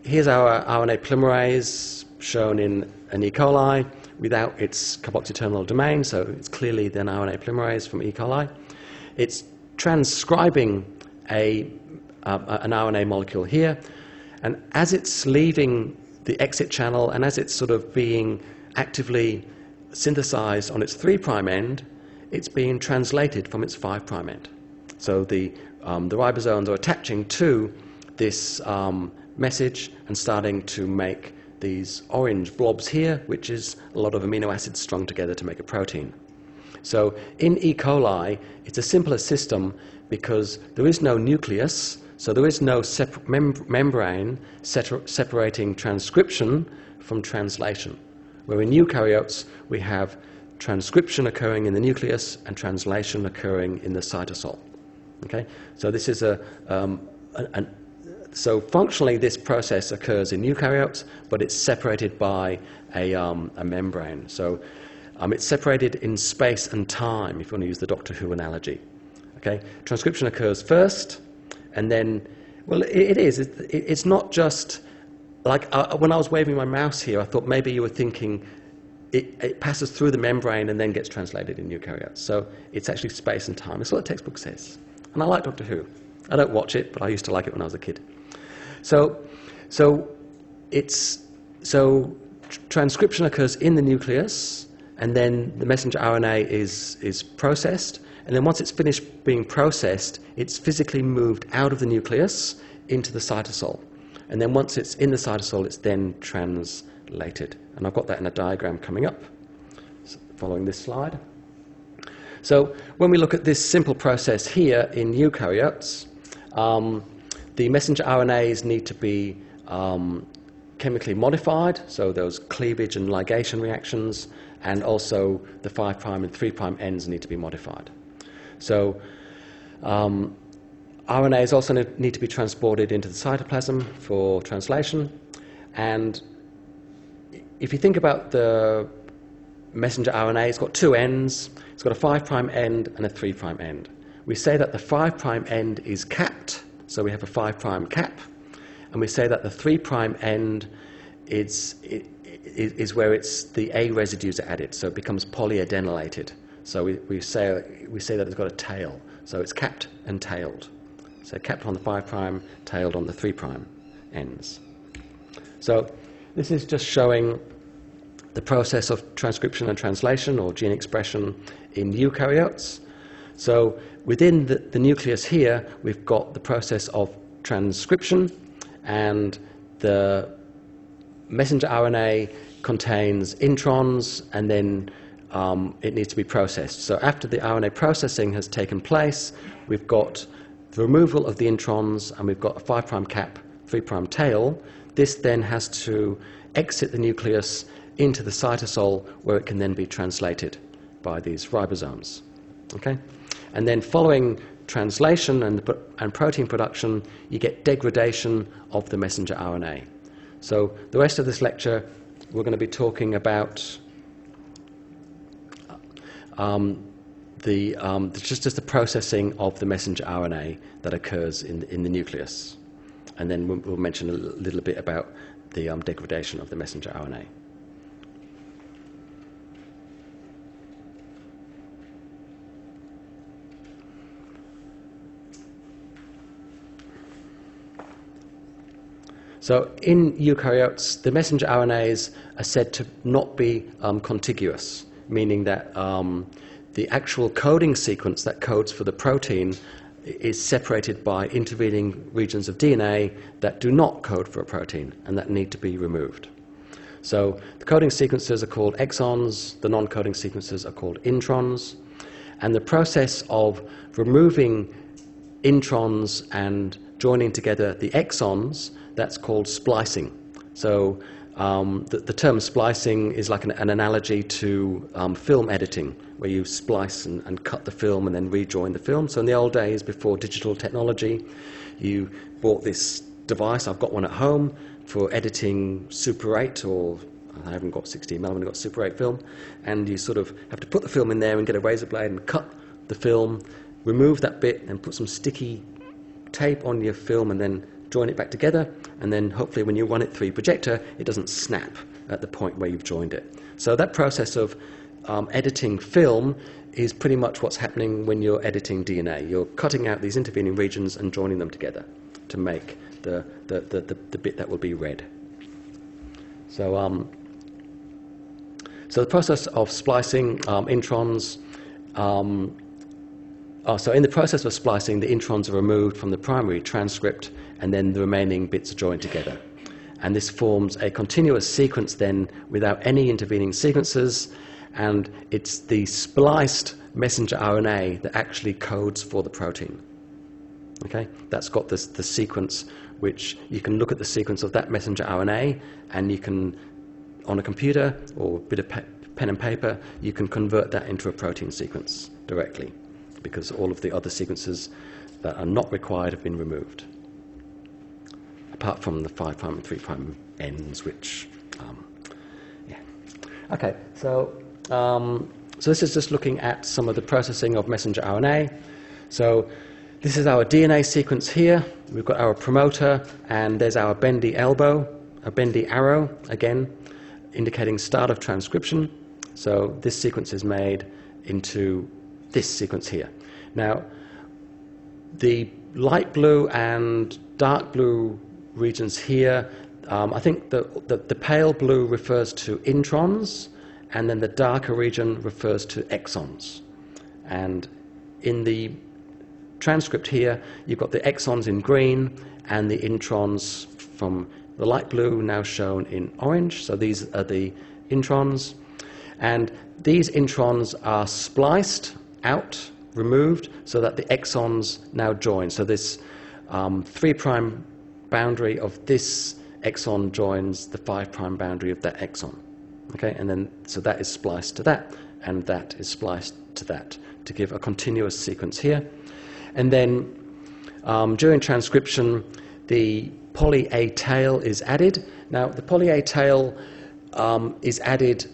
here's our RNA polymerase shown in an E. coli without its carboxy terminal domain, so it's clearly then RNA polymerase from E. coli. It's transcribing a uh, an RNA molecule here. And as it's leaving the exit channel and as it's sort of being actively synthesized on its 3' end, it's being translated from its 5' end. So the, um, the ribosomes are attaching to this um, message and starting to make these orange blobs here, which is a lot of amino acids strung together to make a protein. So in E. coli, it's a simpler system because there is no nucleus, so there is no mem- membrane separating transcription from translation. Where in eukaryotes, we have transcription occurring in the nucleus and translation occurring in the cytosol. Okay? So this is a, um, a, so functionally this process occurs in eukaryotes, but it's separated by a, um, a membrane. So um, it's separated in space and time, if you want to use the Doctor Who analogy. Okay? Transcription occurs first, and then, well, it, it is. It, it's not just like uh, when I was waving my mouse here, I thought maybe you were thinking it, it, passes through the membrane and then gets translated in eukaryotes. So it's actually space and time. It's what the textbook says. And I like Doctor Who. I don't watch it, but I used to like it when I was a kid. So, so it's so transcription occurs in the nucleus, and then the messenger RNA is is processed, and then once it's finished being processed, it's physically moved out of the nucleus into the cytosol. And then once it's in the cytosol, it's then translated. And I've got that in a diagram coming up, following this slide. So when we look at this simple process here in eukaryotes, um, the messenger RNAs need to be um, chemically modified, so those cleavage and ligation reactions, and also the 5' and 3' ends need to be modified. So um, RNAs also need to be transported into the cytoplasm for translation. And if you think about the messenger RNA, it's got two ends. It's got a 5' end and a 3' end. We say that the 5' end is capped, so we have a 5' cap. And we say that the 3' end is, is, where it's the A residues are added, so it becomes polyadenylated. So we, we, say, we say that it's got a tail, so it's capped and tailed. So capped on the 5 prime, tailed on the 3 prime ends. So this is just showing the process of transcription and translation or gene expression in eukaryotes. So within the, the nucleus here, we've got the process of transcription and the messenger RNA contains introns and then um, it needs to be processed. So after the RNA processing has taken place, we've got the removal of the introns, and we've got a 5' cap, 3' tail. This then has to exit the nucleus into the cytosol where it can then be translated by these ribosomes. Okay? And then following translation and, and protein production, you get degradation of the messenger RNA. So the rest of this lecture, we're going to be talking about um, the, um, just, just the processing of the messenger RNA that occurs in, in the nucleus. And then we'll, we'll mention a little bit about the um, degradation of the messenger RNA. So in eukaryotes, the messenger RNAs are said to not be um, contiguous, meaning that um, the actual coding sequence that codes for the protein is separated by intervening regions of DNA that do not code for a protein and that need to be removed. So the coding sequences are called exons, the non coding sequences are called introns, and the process of removing introns and joining together the exons, that's called splicing. So um, the, the, term splicing is like an, an analogy to um, film editing, where you splice and, and, cut the film and then rejoin the film. So in the old days, before digital technology, you bought this device. I've got one at home for editing Super 8 or I haven't got 16 mm, I've got Super 8 film, and you sort of have to put the film in there and get a razor blade and cut the film, remove that bit, and put some sticky tape on your film, and then join it back together, and then hopefully when you run it through your projector, it doesn't snap at the point where you've joined it. So that process of um, editing film is pretty much what's happening when you're editing DNA. You're cutting out these intervening regions and joining them together to make the, the, the, the, the bit that will be read. So, um, so the process of splicing um, introns um, Oh, so in the process of splicing, the introns are removed from the primary transcript and then the remaining bits are joined together. And this forms a continuous sequence then without any intervening sequences, and it's the spliced messenger RNA that actually codes for the protein. Okay, that's got this, the sequence which you can look at the sequence of that messenger RNA, and you can, on a computer or a bit of pe- pen and paper, you can convert that into a protein sequence directly because all of the other sequences that are not required have been removed, apart from the 5' prime and 3' prime ends, which, um, yeah. Okay, so, um, so this is just looking at some of the processing of messenger RNA. So this is our DNA sequence here. We've got our promoter, and there's our bendy elbow, a bendy arrow, again, indicating start of transcription. So this sequence is made into this sequence here. Now, the light blue and dark blue regions here, um, I think the, the, the, pale blue refers to introns, and then the darker region refers to exons. And in the transcript here, you've got the exons in green and the introns from the light blue now shown in orange. So these are the introns. And these introns are spliced out, removed, so that the exons now join. So this um, 3' boundary of this exon joins the 5' prime boundary of that exon. Okay, and then so that is spliced to that, and that is spliced to that to give a continuous sequence here. And then um, during transcription, the poly A tail is added. Now, the poly A tail um, is added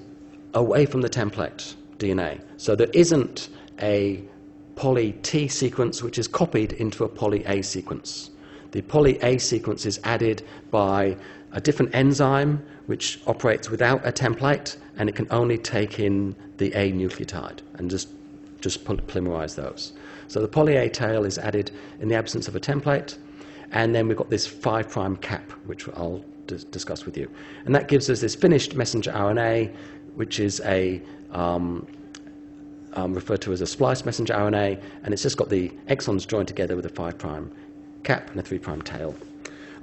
away from the template DNA. So there isn't a poly T sequence which is copied into a poly A sequence. The poly A sequence is added by a different enzyme which operates without a template and it can only take in the A nucleotide and just, just polymerize those. So the poly A tail is added in the absence of a template and then we've got this 5' cap which I'll discuss with you. And that gives us this finished messenger RNA which is a um, um, referred to as a spliced messenger RNA, and it's just got the exons joined together with a 5' cap and a 3 prime tail.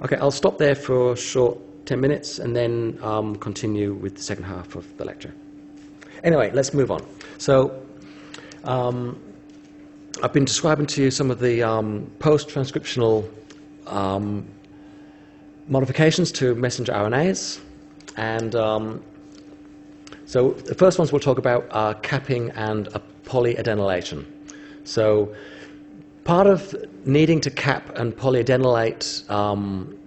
Okay, I'll stop there for a short 10 minutes and then um, continue with the second half of the lecture. Anyway, let's move on. So, um, I've been describing to you some of the um, post transcriptional um, modifications to messenger RNAs, and um, so the first ones we'll talk about are capping and a polyadenylation. So part of needing to cap and polyadenylate um,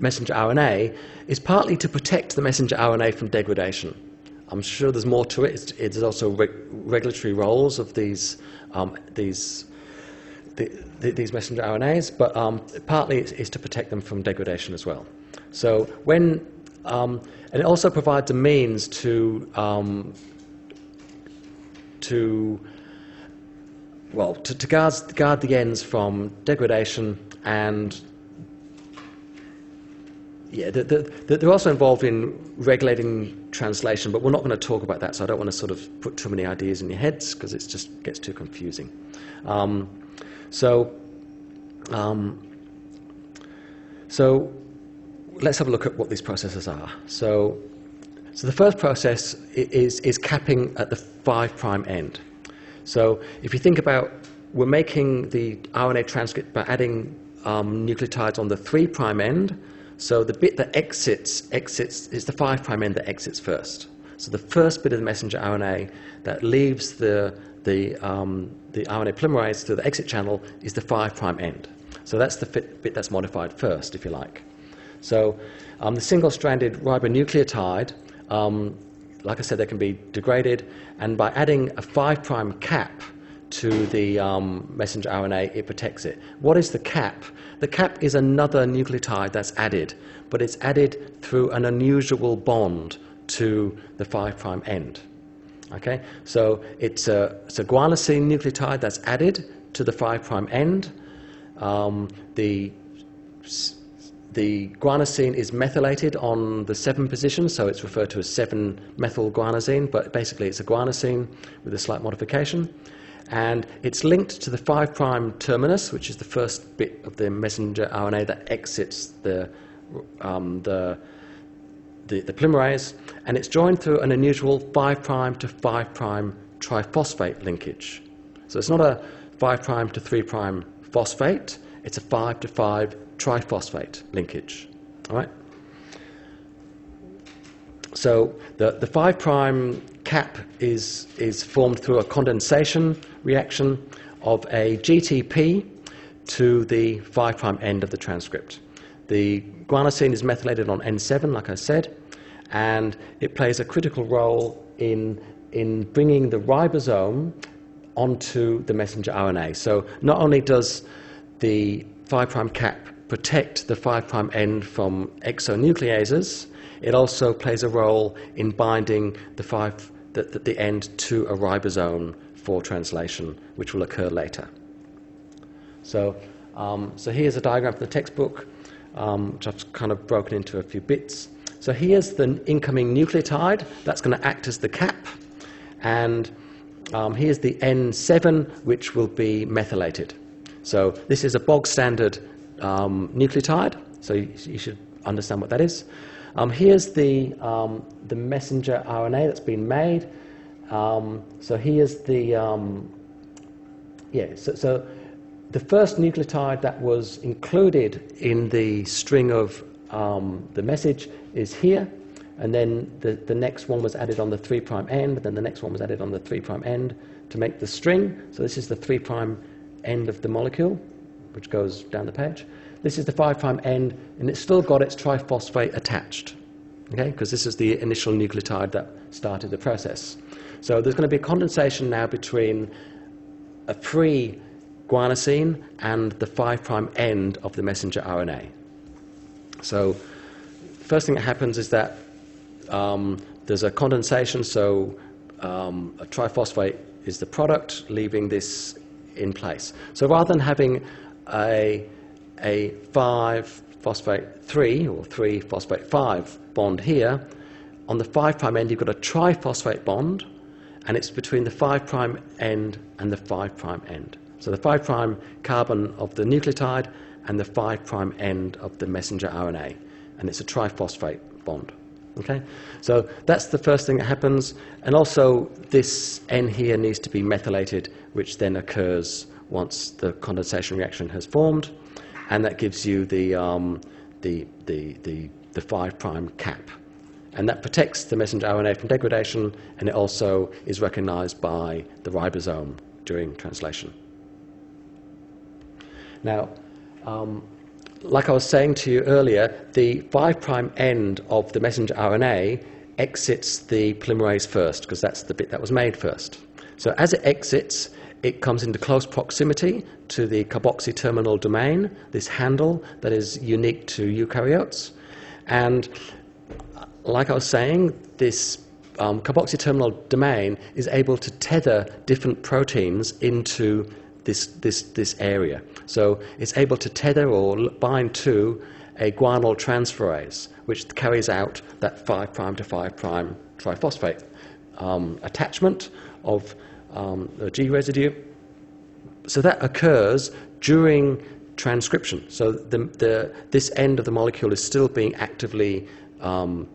messenger RNA is partly to protect the messenger RNA from degradation. I'm sure there's more to it. It's, it's also re- regulatory roles of these um, these the, the, these messenger RNAs, but um, partly it's, it's, to protect them from degradation as well. So when um, and it also provides a means to, um, to well, to, to guard, guard the ends from degradation and yeah, the, the, they're also involved in regulating translation, but we're not going to talk about that, so I don't want to sort of put too many ideas in your heads because it just gets too confusing. Um, so, um, so let's have a look at what these processes are. So, so the first process is, is capping at the 5' end. So if you think about, we're making the RNA transcript by adding um, nucleotides on the 3' end, so the bit that exits, exits is the 5' end that exits first. So the first bit of the messenger RNA that leaves the, the, um, the RNA polymerase through the exit channel is the 5' end. So that's the bit that's modified first, if you like. So um, the single-stranded ribonucleotide, um, like I said, they can be degraded, and by adding a 5' cap to the um, messenger RNA, it protects it. What is the cap? The cap is another nucleotide that's added, but it's added through an unusual bond to the 5' end. Okay, so it's a, it's a guanosine nucleotide that's added to the 5' end. Um, the the guanosine is methylated on the 7 position, so it's referred to as 7-methyl guanosine, but basically it's a guanosine with a slight modification. And it's linked to the 5' terminus, which is the first bit of the messenger RNA that exits the, um, the, the, the polymerase, and it's joined through an unusual 5' to 5' triphosphate linkage. So it's not a 5' to 3' phosphate, it's a 5 to 5 triphosphate linkage. All right? So the, the 5 prime cap is, is formed through a condensation reaction of a GTP to the 5 prime end of the transcript. The guanosine is methylated on N7, like I said, and it plays a critical role in, in bringing the ribosome onto the messenger RNA. So not only does the 5 prime cap protect the 5' end from exonucleases, it also plays a role in binding the, five, the, the, end to a ribosome for translation, which will occur later. So, um, so here's a diagram from the textbook, um, which I've kind of broken into a few bits. So here's the incoming nucleotide that's going to act as the cap, and um, here's the N7, which will be methylated. So this is a bog standard um, nucleotide. So you, you, should understand what that is. Um, here's the, um, the messenger RNA that's been made. Um, so here's the, um, yeah, so, so, the first nucleotide that was included in the string of um, the message is here. And then the, the next one was added on the 3' end, and then the next one was added on the 3' end to make the string. So this is the 3' end of the molecule, which goes down the page. This is the 5' end, and it's still got its triphosphate attached, okay? Because this is the initial nucleotide that started the process. So there's going to be a condensation now between a free guanosine and the 5' end of the messenger RNA. So first thing that happens is that um, there's a condensation, so um, a triphosphate is the product, leaving this in place. So rather than having a, a 5 phosphate 3 or 3 phosphate 5 bond here, on the 5' prime end you've got a triphosphate bond, and it's between the 5' prime end and the 5' prime end. So the 5' prime carbon of the nucleotide and the 5' prime end of the messenger RNA, and it's a triphosphate bond. Okay? So that's the first thing that happens. And also, this N here needs to be methylated, which then occurs once the condensation reaction has formed. And that gives you the, um, the, the, the, the 5' cap. And that protects the messenger RNA from degradation, and it also is recognized by the ribosome during translation. Now, um, like I was saying to you earlier, the 5' prime end of the messenger RNA exits the polymerase first, because that's the bit that was made first. So as it exits, it comes into close proximity to the carboxy terminal domain, this handle that is unique to eukaryotes. And like I was saying, this um, carboxy terminal domain is able to tether different proteins into this, this, this area. So it's able to tether or bind to a guanyl transferase, which carries out that 5' to 5' triphosphate um, attachment of um, G residue. So that occurs during transcription. So the, the, this end of the molecule is still being actively um,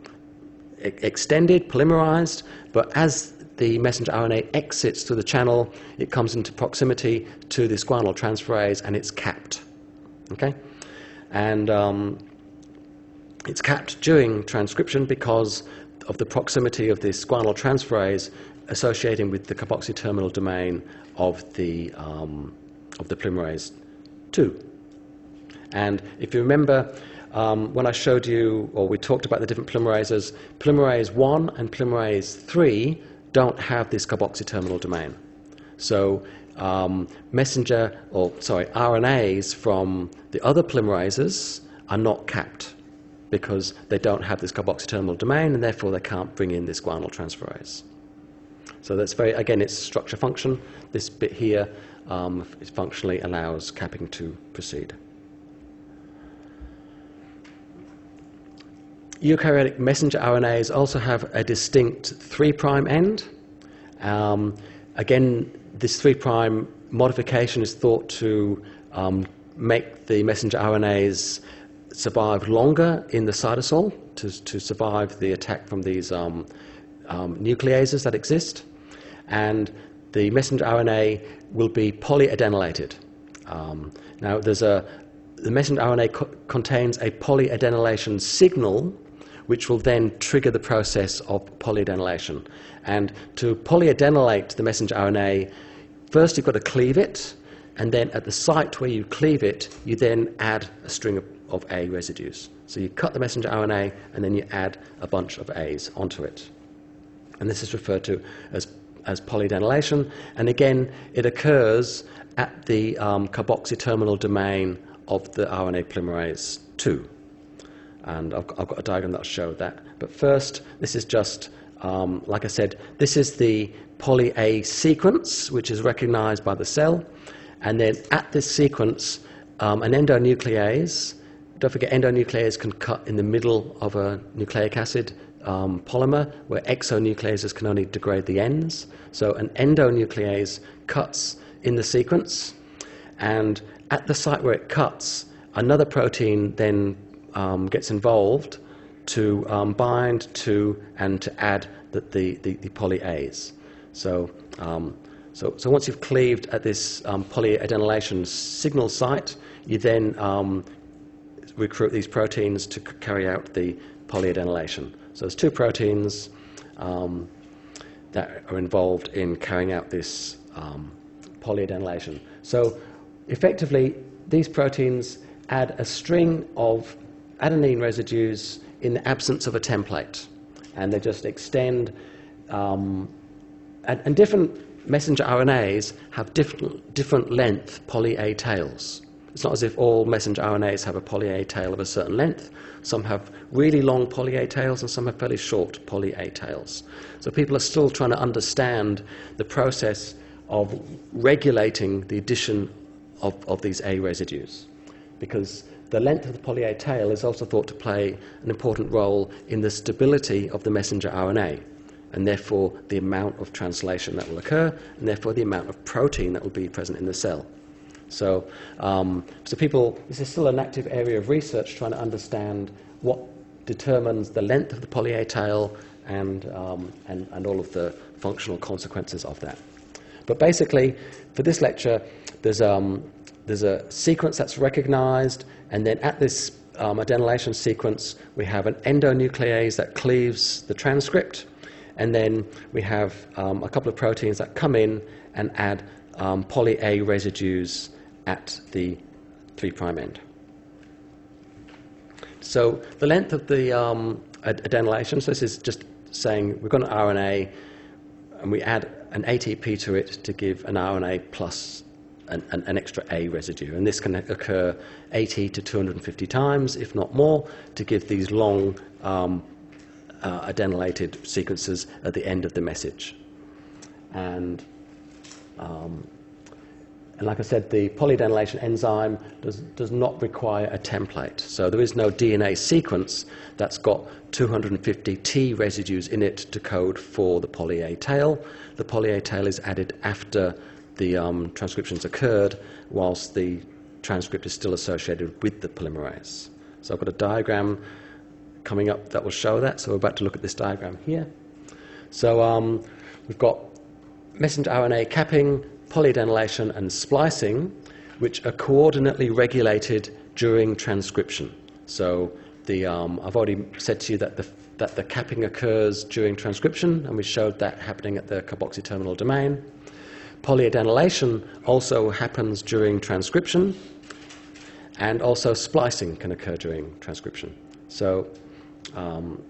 e extended, polymerized, but as the messenger RNA exits through the channel, it comes into proximity to this guanyl transferase and it's capped. Okay? And um, it's capped during transcription because of the proximity of this guanyl transferase associating with the carboxy terminal domain of the, um, of the polymerase 2. And if you remember, um, when I showed you, or we talked about the different polymerases, polymerase 1 and polymerase 3 don't have this carboxy terminal domain. So um, messenger, or sorry, RNAs from the other polymerases are not capped because they don't have this carboxy terminal domain and therefore they can't bring in this guanyl transferase. So that's very, again, it's structure function. This bit here um, functionally allows capping to proceed. Eukaryotic messenger RNAs also have a distinct 3' end. Um, again, this 3' modification is thought to um, make the messenger RNAs survive longer in the cytosol to, to survive the attack from these um, um nucleases that exist. And the messenger RNA will be polyadenylated. Um, now, there's a, the messenger RNA co contains a polyadenylation signal which will then trigger the process of polyadenylation. And to polyadenylate the messenger RNA, first you've got to cleave it, and then at the site where you cleave it, you then add a string of, of A residues. So you cut the messenger RNA, and then you add a bunch of A's onto it. And this is referred to as, as polyadenylation. And again, it occurs at the um, carboxy terminal domain of the RNA polymerase 2 and I've, I've got a diagram that'll show that. But first, this is just, um, like I said, this is the poly A sequence, which is recognized by the cell. And then at this sequence, um, an endonuclease, don't forget endonuclease can cut in the middle of a nucleic acid um, polymer, where exonucleases can only degrade the ends. So an endonuclease cuts in the sequence, and at the site where it cuts, another protein then um, gets involved to um, bind to and to add the, the, the, the poly A's. So, um, so, so once you've cleaved at this um, polyadenylation signal site, you then um, recruit these proteins to carry out the polyadenylation. So there's two proteins um, that are involved in carrying out this um, polyadenylation. So effectively, these proteins add a string of adenine residues in the absence of a template, and they just extend. Um, and, and different messenger RNAs have different, different length poly A tails. It's not as if all messenger RNAs have a poly A tail of a certain length. Some have really long poly A tails and some have fairly short poly A tails. So people are still trying to understand the process of regulating the addition of, of these A residues. Because the length of the poly A tail is also thought to play an important role in the stability of the messenger RNA and therefore the amount of translation that will occur, and therefore the amount of protein that will be present in the cell. So, um, so people, this is still an active area of research trying to understand what determines the length of the poly A tail and, um, and, and all of the functional consequences of that. But basically, for this lecture, there's, um, there's a sequence that's recognized, and then at this um, adenylation sequence, we have an endonuclease that cleaves the transcript, and then we have um, a couple of proteins that come in and add um, poly A residues at the 3' end. So the length of the um, adenylation, so this is just saying we've got an RNA and we add an ATP to it to give an RNA plus an, an, an, extra A residue. And this can occur 80 to 250 times, if not more, to give these long um, uh, adenylated sequences at the end of the message. And um, and like I said, the polyadenylation enzyme does, does not require a template. So there is no DNA sequence that's got 250 T residues in it to code for the poly A tail. The poly A tail is added after the um, transcription's occurred, whilst the transcript is still associated with the polymerase. So I've got a diagram coming up that will show that. So we're about to look at this diagram here. So um, we've got messenger RNA capping, polyadenylation and splicing, which are coordinately regulated during transcription. So the, um, I've already said to you that the, that the capping occurs during transcription, and we showed that happening at the carboxy terminal domain. Polyadenylation also happens during transcription, and also splicing can occur during transcription. So um,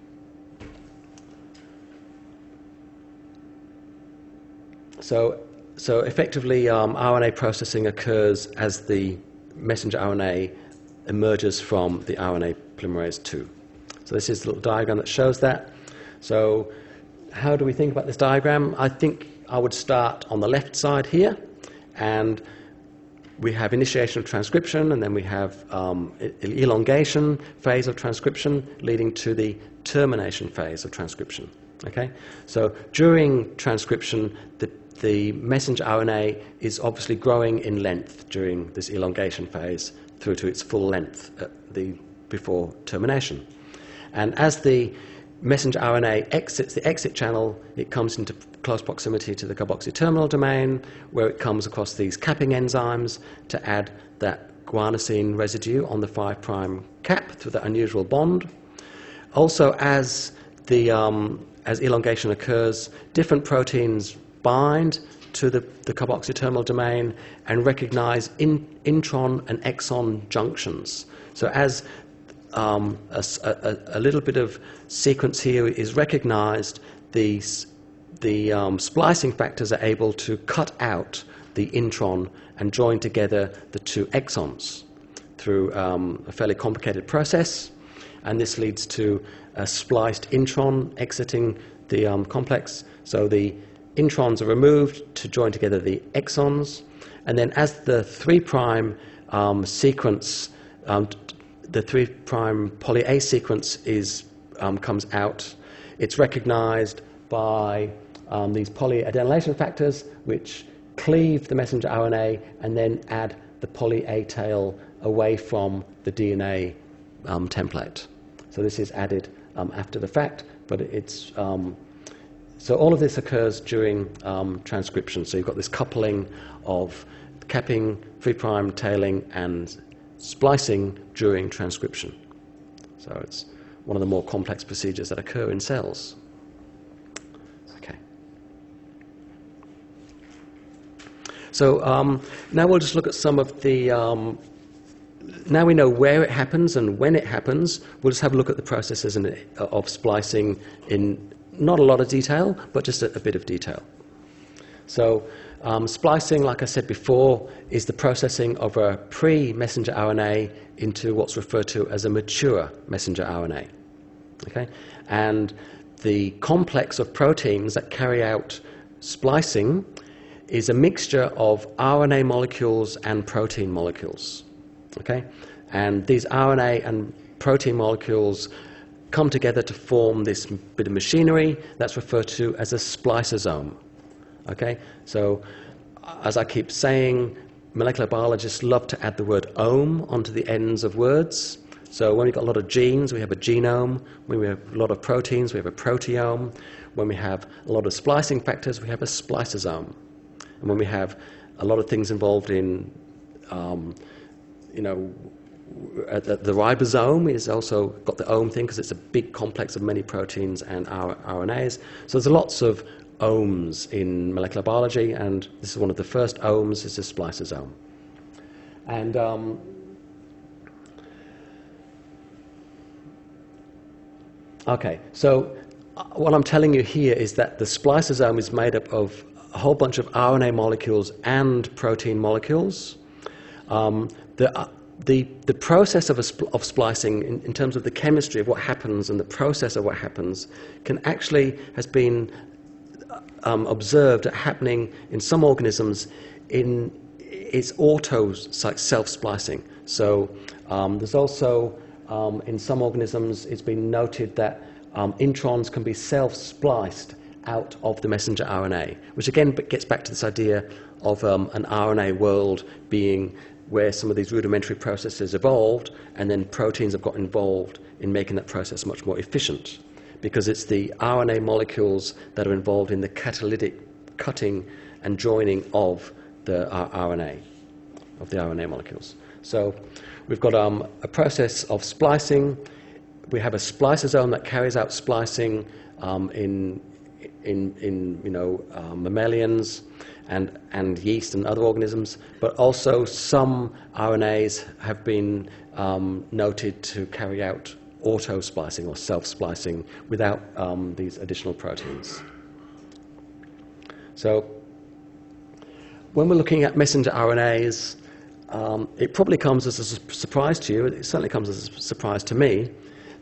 so so effectively, um, RNA processing occurs as the messenger RNA emerges from the RNA polymerase II. So this is the little diagram that shows that. So how do we think about this diagram? I think I would start on the left side here, and we have initiation of transcription, and then we have um, elongation phase of transcription leading to the termination phase of transcription. Okay, so during transcription, the the messenger RNA is obviously growing in length during this elongation phase through to its full length the, before termination. And as the messenger RNA exits the exit channel, it comes into close proximity to the carboxy terminal domain, where it comes across these capping enzymes to add that guanosine residue on the 5' cap through that unusual bond. Also, as the um, as elongation occurs, different proteins bind to the, the carboxy terminal domain and recognize in, intron and exon junctions. So as um, a, a, a, little bit of sequence here is recognized, the, the um, splicing factors are able to cut out the intron and join together the two exons through um, a fairly complicated process. And this leads to a spliced intron exiting the um, complex. So the introns are removed to join together the exons, and then as the 3' um, sequence, um, the 3' poly A sequence is, um, comes out, it's recognized by um, these polyadenylation factors, which cleave the messenger RNA and then add the poly A tail away from the DNA um, template. So this is added um, after the fact, but it's so all of this occurs during um, transcription. So you've got this coupling of capping, three prime tailing, and splicing during transcription. So it's one of the more complex procedures that occur in cells. Okay. So um, now we'll just look at some of the. Um, now we know where it happens and when it happens. We'll just have a look at the processes in, of splicing in not a lot of detail, but just a, a bit of detail. So, um, splicing, like I said before, is the processing of a pre messenger RNA into what's referred to as a mature messenger RNA. Okay? And the complex of proteins that carry out splicing is a mixture of RNA molecules and protein molecules. Okay? And these RNA and protein molecules come together to form this bit of machinery that's referred to as a spliceosome. Okay? So, as I keep saying, molecular biologists love to add the word ome onto the ends of words. So, when we've got a lot of genes, we have a genome. When we have a lot of proteins, we have a proteome. When we have a lot of splicing factors, we have a spliceosome. And when we have a lot of things involved in, um, you know, the, the, ribosome is also got the ome thing because it's a big complex of many proteins and RNAs. So there's lots of omes in molecular biology, and this is one of the first omes, is a spliceosome. And um, okay, so uh, what I'm telling you here is that the spliceosome is made up of a whole bunch of RNA molecules and protein molecules. Um, the, uh, the, the process of, spl- of splicing, in, in, terms of the chemistry of what happens and the process of what happens, can actually has been um, observed happening in some organisms in its auto self splicing. So um, there's also um, in some organisms it's been noted that um, introns can be self spliced out of the messenger RNA, which again gets back to this idea of um, an RNA world being where some of these rudimentary processes evolved, and then proteins have got involved in making that process much more efficient. Because it's the RNA molecules that are involved in the catalytic cutting and joining of the RNA, of the RNA molecules. So we've got um, a process of splicing. We have a spliceosome that carries out splicing um, in, in, in you know, uh, mammalians and, and yeast and other organisms, but also some RNAs have been um, noted to carry out auto splicing or self splicing without um, these additional proteins. So, when we're looking at messenger RNAs, um, it probably comes as a surprise to you, it certainly comes as a surprise to me,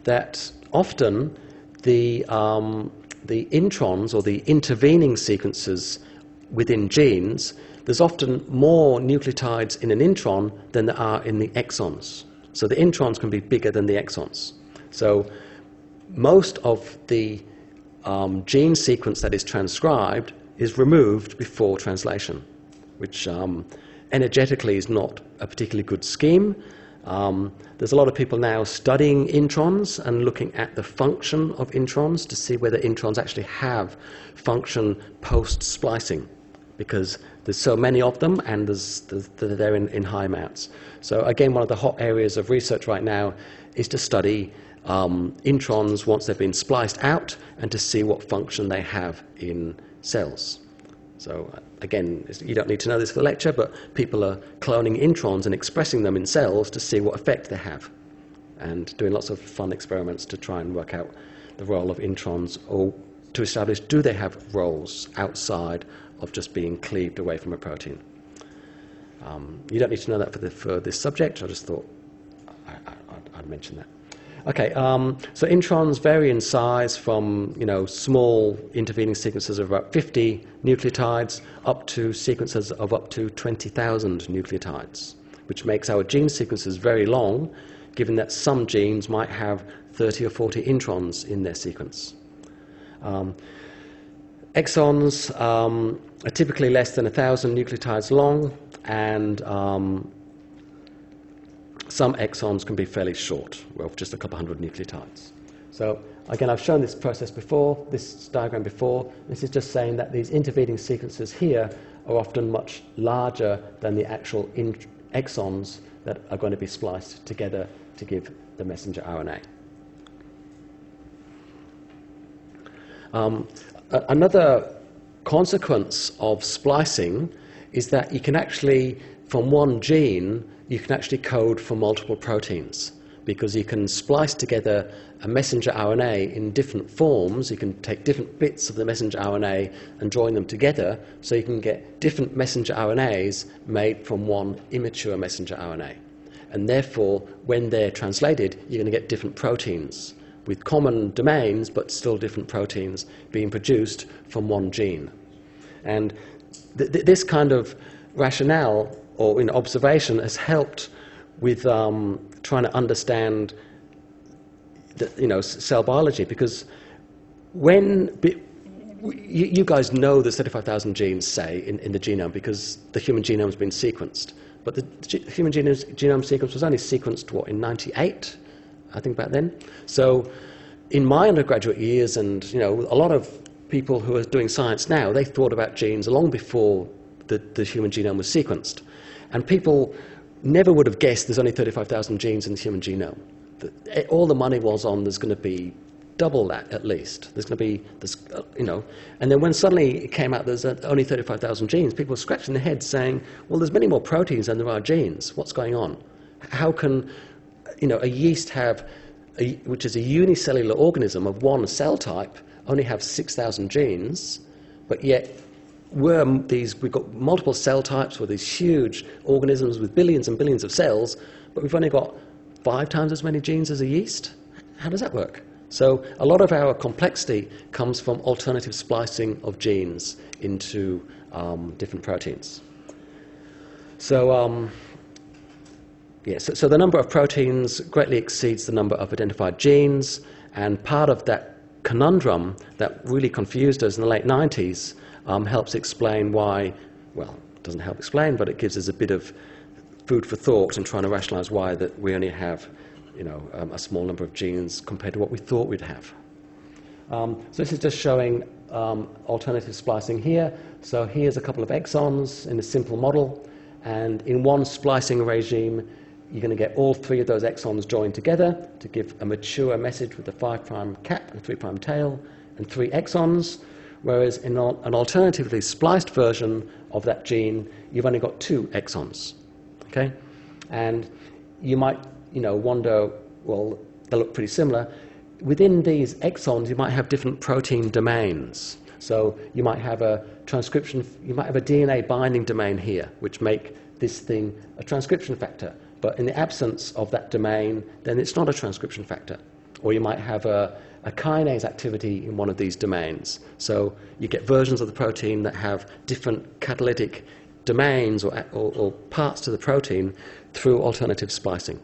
that often the, um, the introns or the intervening sequences within genes, there's often more nucleotides in an intron than there are in the exons. So the introns can be bigger than the exons. So most of the um, gene sequence that is transcribed is removed before translation, which um, energetically is not a particularly good scheme. Um, there's a lot of people now studying introns and looking at the function of introns to see whether introns actually have function post splicing because there's so many of them and there's, there's, they're in, in, high amounts. So, again, one of the hot areas of research right now is to study um, introns once they've been spliced out and to see what function they have in cells. So, again, you don't need to know this for the lecture, but people are cloning introns and expressing them in cells to see what effect they have and doing lots of fun experiments to try and work out the role of introns or to establish do they have roles outside of just being cleaved away from a protein. Um, you don't need to know that for, the, for this subject. I just thought I, would mention that. Okay, um, so introns vary in size from you know small intervening sequences of about 50 nucleotides up to sequences of up to 20,000 nucleotides, which makes our gene sequences very long, given that some genes might have 30 or 40 introns in their sequence. Um, exons um, are typically less than 1,000 nucleotides long, and um, some exons can be fairly short, well, just a couple hundred nucleotides. So again, I've shown this process before, this diagram before. This is just saying that these intervening sequences here are often much larger than the actual exons that are going to be spliced together to give the messenger RNA. Um, another consequence of splicing is that you can actually, from one gene, you can actually code for multiple proteins because you can splice together a messenger RNA in different forms. You can take different bits of the messenger RNA and join them together so you can get different messenger RNAs made from one immature messenger RNA. And therefore, when they're translated, you're going to get different proteins with common domains but still different proteins being produced from one gene. And th- th- this kind of rationale or in observation has helped with um, trying to understand the, you know, cell biology because when you, you, guys know there's 35,000 genes, say, in, in the genome because the human genome has been sequenced. But the human genome, genome sequence was only sequenced, what, in 98, I think back then? So in my undergraduate years and, you know, a lot of people who are doing science now, they thought about genes long before the, the human genome was sequenced. And people never would have guessed there's only 35,000 genes in the human genome. The, all the money was on there's going to be double that at least. There's going to be, this, uh, you know. And then when suddenly it came out there's only 35,000 genes, people were scratching their heads saying, well, there's many more proteins than there are genes. What's going on? How can, you know, a yeast have, a, which is a unicellular organism of one cell type, only have 6,000 genes, but yet we're these, we've got multiple cell types with these huge organisms with billions and billions of cells, but we've only got five times as many genes as a yeast. How does that work? So a lot of our complexity comes from alternative splicing of genes into um, different proteins. So, um, yeah, so, so the number of proteins greatly exceeds the number of identified genes, and part of that conundrum that really confused us in the late 90s um, helps explain why, well, it doesn't help explain, but it gives us a bit of food for thought in trying to rationalize why that we only have, you know, um, a small number of genes compared to what we thought we'd have. Um, so this is just showing um, alternative splicing here. So here's a couple of exons in a simple model, and in one splicing regime, you're going to get all three of those exons joined together to give a mature message with a 5' cap and 3' tail and three exons whereas in an alternatively spliced version of that gene, you've only got two exons. Okay? And you might, you know, wonder, well, they look pretty similar. Within these exons, you might have different protein domains. So you might have a transcription, you might have a DNA binding domain here, which make this thing a transcription factor. But in the absence of that domain, then it's not a transcription factor. Or you might have a, a kinase activity in one of these domains. So you get versions of the protein that have different catalytic domains or, or, or parts to the protein through alternative splicing.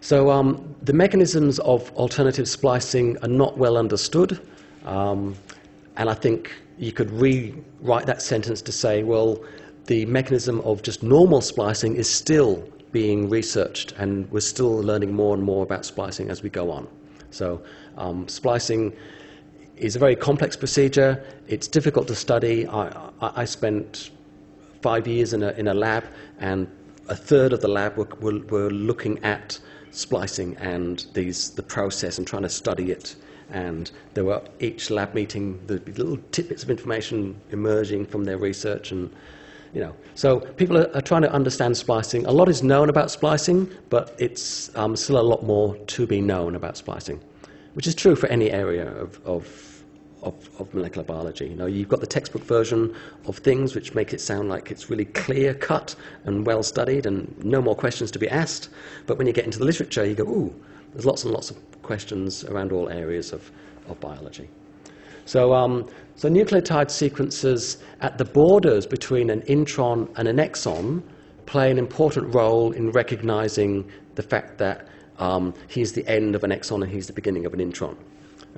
So um, the mechanisms of alternative splicing are not well understood, um, and I think you could rewrite that sentence to say, well, the mechanism of just normal splicing is still being researched, and we're still learning more and more about splicing as we go on. So, um, splicing is a very complex procedure. It's difficult to study. I, I, spent five years in a, in a lab, and a third of the lab were, were, were looking at splicing and these, the process and trying to study it. And there were each lab meeting, there'd be little tidbits of information emerging from their research, and you know, so people are, are, trying to understand splicing. A lot is known about splicing, but it's um, still a lot more to be known about splicing, which is true for any area of, of, of, of molecular biology. You know, you've got the textbook version of things, which make it sound like it's really clear cut and well studied, and no more questions to be asked. But when you get into the literature, you go, ooh, there's lots and lots of questions around all areas of, of biology. So, um, so nucleotide sequences at the borders between an intron and an exon play an important role in recognizing the fact that um, he's the end of an exon and he's the beginning of an intron.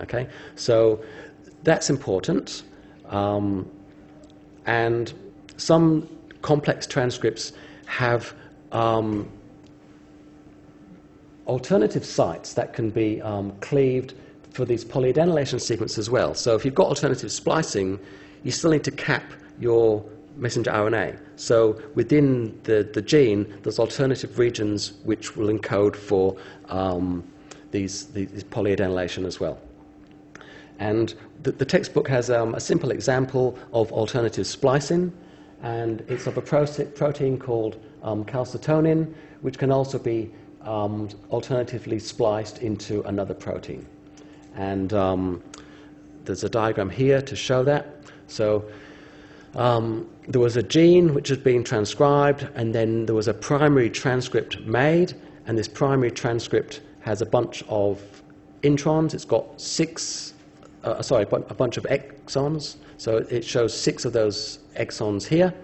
Okay, so that's important. Um, and some complex transcripts have um, alternative sites that can be um, cleaved for these polyadenylation sequences as well. So if you've got alternative splicing, you still need to cap your messenger RNA. So within the, the gene, there's alternative regions which will encode for um, these, these polyadenylation as well. And the, the textbook has um, a simple example of alternative splicing, and it's of a protein called um, calcitonin, which can also be um, alternatively spliced into another protein. And um, there's a diagram here to show that. So um, there was a gene which had been transcribed, and then there was a primary transcript made, and this primary transcript has a bunch of introns. It's got six, uh, sorry, a bunch of exons. So it shows six of those exons here,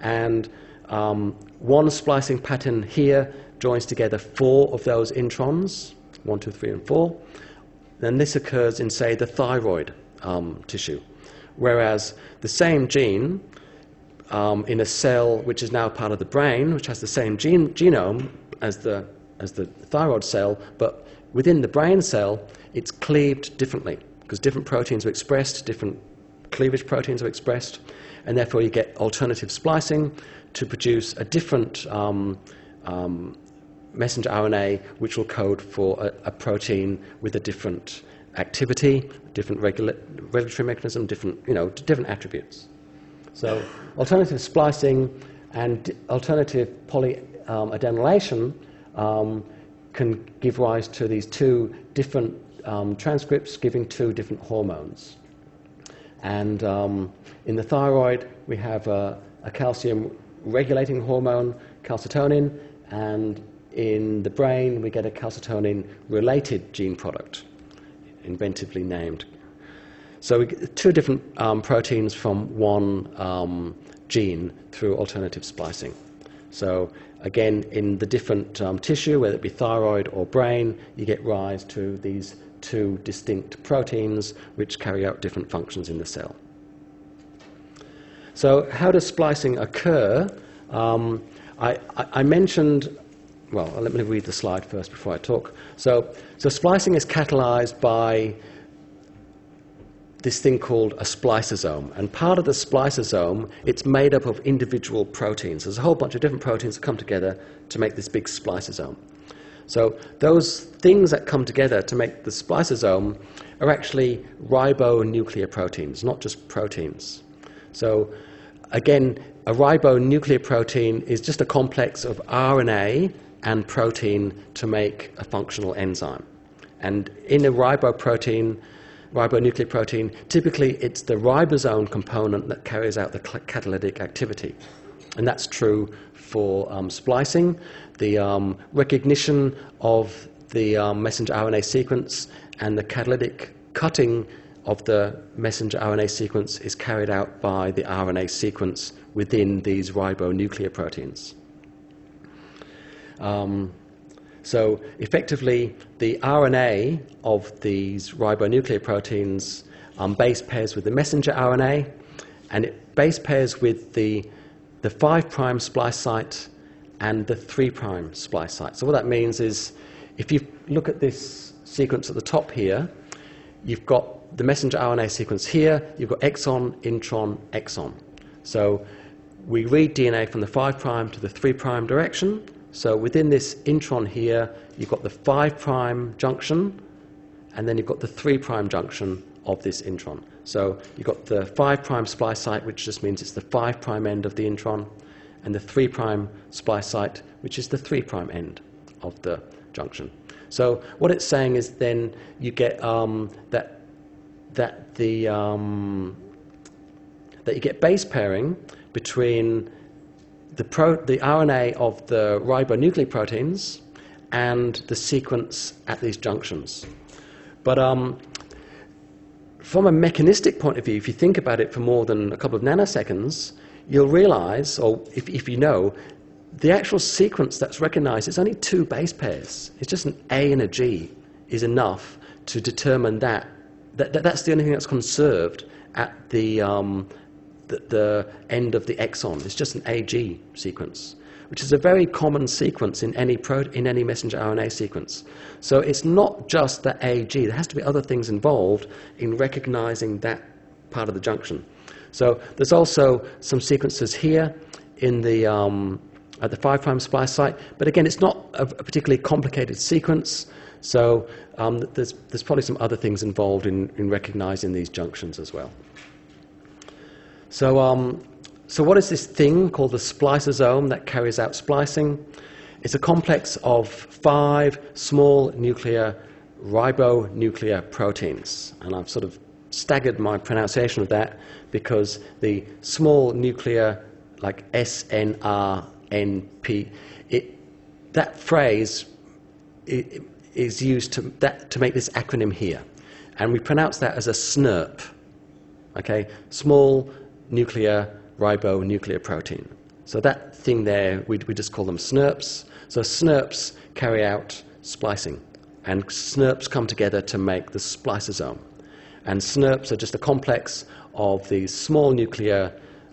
and um, one splicing pattern here joins together four of those introns, one, two, three, and four. Then this occurs in, say, the thyroid um, tissue. Whereas the same gene um, in a cell which is now part of the brain, which has the same gene, genome as the, as the thyroid cell, but within the brain cell, it's cleaved differently because different proteins are expressed, different cleavage proteins are expressed, and therefore you get alternative splicing to produce a different um, um, messenger RNA which will code for a, a protein with a different activity, different regula- regulatory mechanism, different, you know, different attributes. So alternative splicing and alternative polyadenylation um, can give rise to these two different um, transcripts giving two different hormones. And um, in the thyroid, we have a, a calcium regulating hormone, calcitonin, and in the brain, we get a calcitonin related gene product, inventively named. So, we get two different um, proteins from one um, gene through alternative splicing. So, again, in the different um, tissue, whether it be thyroid or brain, you get rise to these two distinct proteins which carry out different functions in the cell. So, how does splicing occur? Um, I, I, mentioned well, let me read the slide first before I talk. So, so splicing is catalyzed by this thing called a spliceosome. And part of the spliceosome, it's made up of individual proteins. There's a whole bunch of different proteins that come together to make this big spliceosome. So those things that come together to make the spliceosome are actually ribonucleoproteins, not just proteins. So again, a ribonucleoprotein is just a complex of RNA and protein to make a functional enzyme. And in a riboprotein, ribonucleoprotein, typically it's the ribosome component that carries out the catalytic activity. And that's true for um, splicing. The um, recognition of the um, messenger RNA sequence and the catalytic cutting of the messenger RNA sequence is carried out by the RNA sequence within these ribonucleoproteins. Um, so effectively, the RNA of these ribonucleoproteins um, base pairs with the messenger RNA, and it base pairs with the, the 5' splice site and the 3' splice site. So what that means is, if you look at this sequence at the top here, you've got the messenger RNA sequence here, you've got exon, intron, exon. So we read DNA from the 5' to the 3' direction, so within this intron here, you've got the 5' junction, and then you've got the 3' junction of this intron. So you've got the 5' splice site, which just means it's the 5' end of the intron, and the 3' splice site, which is the 3' end of the junction. So what it's saying is then you get um, that that the um, that you get base pairing between the, pro, the RNA of the ribonucleoproteins and the sequence at these junctions. But um, from a mechanistic point of view, if you think about it for more than a couple of nanoseconds, you'll realize, or if, if you know, the actual sequence that's recognized is only two base pairs. It's just an A and a G is enough to determine that. that, that that's the only thing that's conserved at the, um, the, the end of the exon. It's just an AG sequence, which is a very common sequence in any, pro, in any messenger RNA sequence. So it's not just the AG, there has to be other things involved in recognizing that part of the junction. So there's also some sequences here in the, um, at the 5' splice site, but again, it's not a, particularly complicated sequence. So um, there's, there's probably some other things involved in, in recognizing these junctions as well. So, um, so what is this thing called the spliceosome that carries out splicing? It's a complex of five small nuclear ribonuclear proteins. And I've sort of staggered my pronunciation of that because the small nuclear, like SNRNP, it, that phrase it, is used to, that, to make this acronym here. And we pronounce that as a SNRP, okay? Small nuclear ribonuclear protein. So that thing there, we, we just call them SNRPs. So SNRPs carry out splicing, and SNRPs come together to make the spliceosome. And SNRPs are just a complex of these small nuclear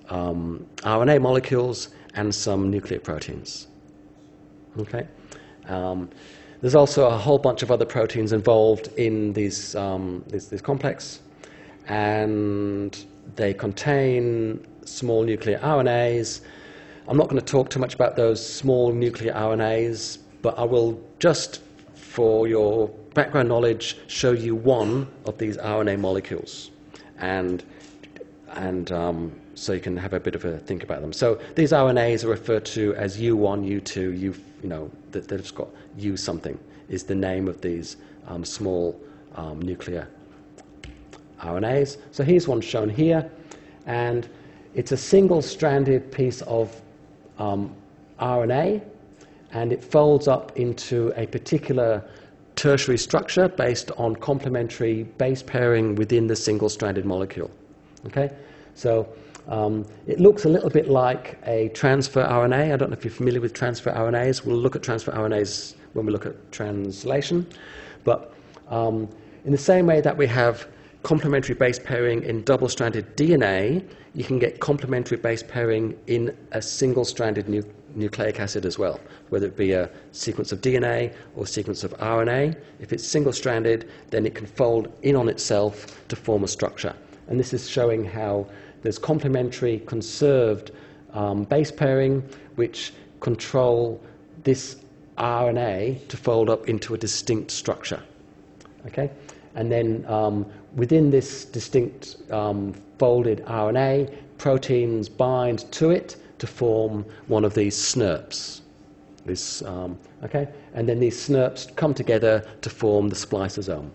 um, RNA molecules and some nuclear proteins. Okay? Um, there's also a whole bunch of other proteins involved in these, um, this, this complex, and they contain small nuclear RNAs. I'm not going to talk too much about those small nuclear RNAs, but I will just, for your background knowledge, show you one of these RNA molecules. And, and um, so you can have a bit of a think about them. So these RNAs are referred to as U1, U2, U, you know, they've got U something is the name of these um, small um, nuclear RNAs. So here's one shown here, and it's a single-stranded piece of um, RNA, and it folds up into a particular tertiary structure based on complementary base pairing within the single-stranded molecule. Okay, so um, it looks a little bit like a transfer RNA. I don't know if you're familiar with transfer RNAs. We'll look at transfer RNAs when we look at translation. But um, in the same way that we have complementary base pairing in double stranded DNA, you can get complementary base pairing in a single stranded nu- nucleic acid as well, whether it be a sequence of DNA or sequence of RNA. If it's single stranded, then it can fold in on itself to form a structure. And this is showing how there's complementary conserved um, base pairing which control this RNA to fold up into a distinct structure. Okay? And then um, within this distinct um, folded RNA, proteins bind to it to form one of these SNRPs. This, um, okay? And then these SNRPs come together to form the spliceosome.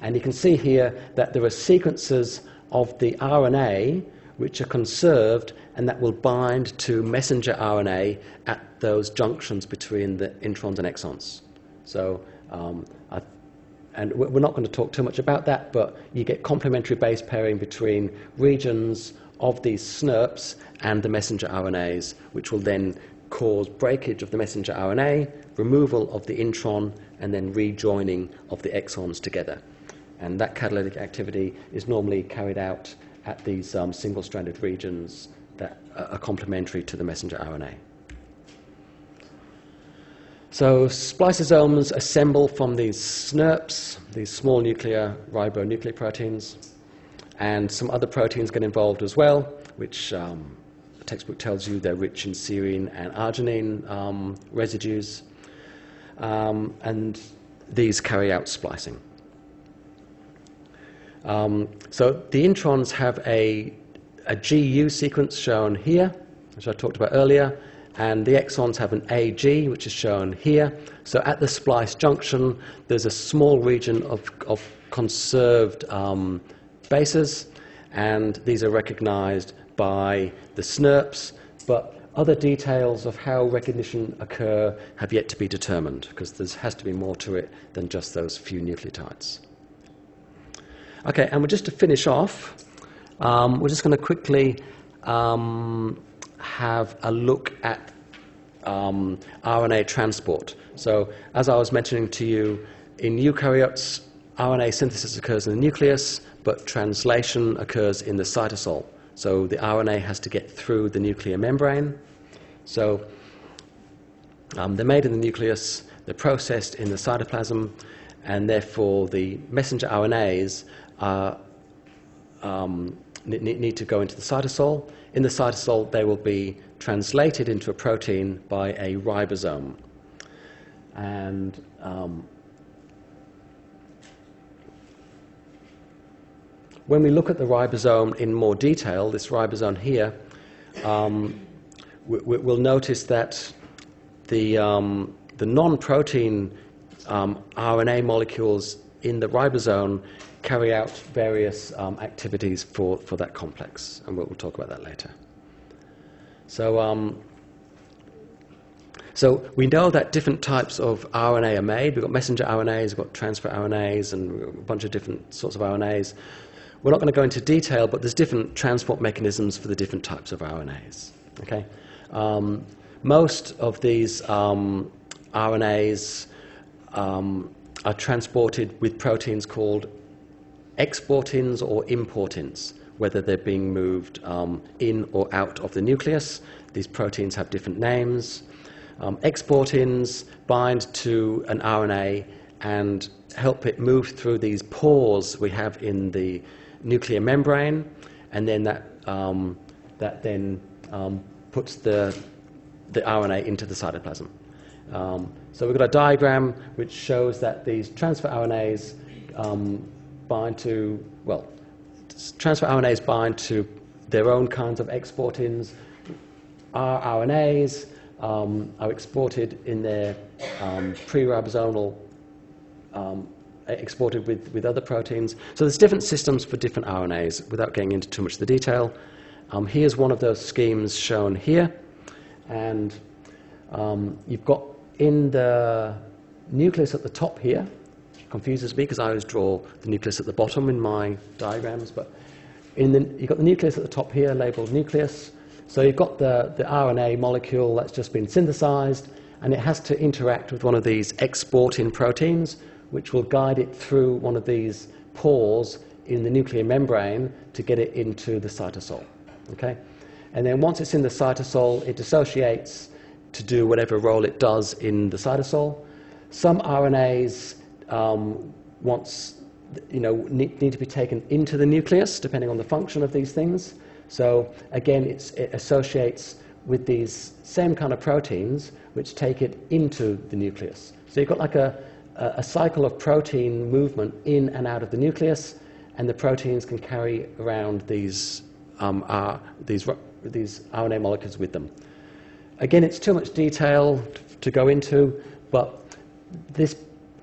And you can see here that there are sequences of the RNA which are conserved and that will bind to messenger RNA at those junctions between the introns and exons. So, um, I, and we're not going to talk too much about that, but you get complementary base pairing between regions of these SNRPs and the messenger RNAs, which will then cause breakage of the messenger RNA, removal of the intron, and then rejoining of the exons together. And that catalytic activity is normally carried out at these um, single stranded regions that are complementary to the messenger RNA. So, spliceosomes assemble from these SNRPs, these small nuclear ribonucleoproteins, and some other proteins get involved as well, which um, the textbook tells you they're rich in serine and arginine um, residues, um, and these carry out splicing. Um, so the introns have a, a GU sequence shown here, which I talked about earlier, and the exons have an AG, which is shown here. So at the splice junction, there's a small region of, of conserved um, bases, and these are recognized by the SNRPs, but other details of how recognition occur have yet to be determined, because there has to be more to it than just those few nucleotides. Okay, and we're just to finish off, um, we're just going to quickly um, have a look at um, RNA transport. So, as I was mentioning to you, in eukaryotes, RNA synthesis occurs in the nucleus, but translation occurs in the cytosol. So the RNA has to get through the nuclear membrane. So um, they're made in the nucleus, they're processed in the cytoplasm, and therefore the messenger RNAs are, um, need, to go into the cytosol. In the cytosol, they will be translated into a protein by a ribosome. And um, when we look at the ribosome in more detail, this ribosome here, um, we, will notice that the, um, the non protein um, RNA molecules in the ribosome carry out various um, activities for, for that complex, and we'll, we'll talk about that later. So, um, so we know that different types of RNA are made. We've got messenger RNAs, we've got transfer RNAs, and a bunch of different sorts of RNAs. We're not going to go into detail, but there's different transport mechanisms for the different types of RNAs. Okay, um, most of these um, RNAs um, are transported with proteins called exportins or importins whether they're being moved um, in or out of the nucleus. These proteins have different names. Um, exportins bind to an RNA and help it move through these pores we have in the nuclear membrane, and then that, um, that then um, puts the, the RNA into the cytoplasm. Um, so we've got a diagram which shows that these transfer RNAs um, bind to, well, transfer RNAs bind to their own kinds of exportins. rRNAs um, are exported in their um, pre-ribosomal, um, exported with, with other proteins. So there's different systems for different RNAs without getting into too much of the detail. Um, here's one of those schemes shown here. And um, you've got in the nucleus at the top here, confuses me because I always draw the nucleus at the bottom in my diagrams. But in the, you've got the nucleus at the top here, labeled nucleus. So you've got the, the RNA molecule that's just been synthesized, and it has to interact with one of these exportin proteins, which will guide it through one of these pores in the nuclear membrane to get it into the cytosol. Okay? And then once it's in the cytosol, it dissociates to do whatever role it does in the cytosol. Some RNAs um, once you know, need, need, to be taken into the nucleus, depending on the function of these things. So again, it associates with these same kind of proteins, which take it into the nucleus. So you've got like a, a cycle of protein movement in and out of the nucleus, and the proteins can carry around these, um, these, these RNA molecules with them. Again, it's too much detail to go into, but this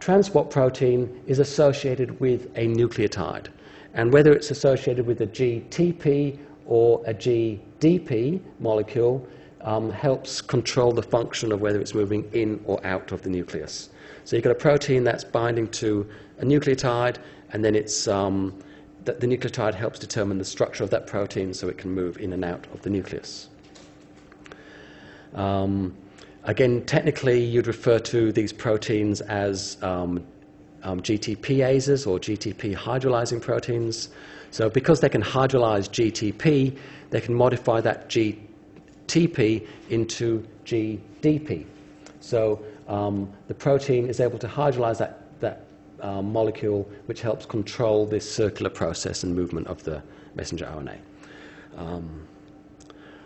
transport protein is associated with a nucleotide. And whether it's associated with a GTP or a GDP molecule um, helps control the function of whether it's moving in or out of the nucleus. So you've got a protein that's binding to a nucleotide, and then it's, um, the, the nucleotide helps determine the structure of that protein so it can move in and out of the nucleus. Um, Again, technically, you'd refer to these proteins as um, um, GTPases or GTP hydrolyzing proteins. So, because they can hydrolyze GTP, they can modify that GTP into GDP. So, um, the protein is able to hydrolyze that, that um, molecule, which helps control this circular process and movement of the messenger RNA. Um,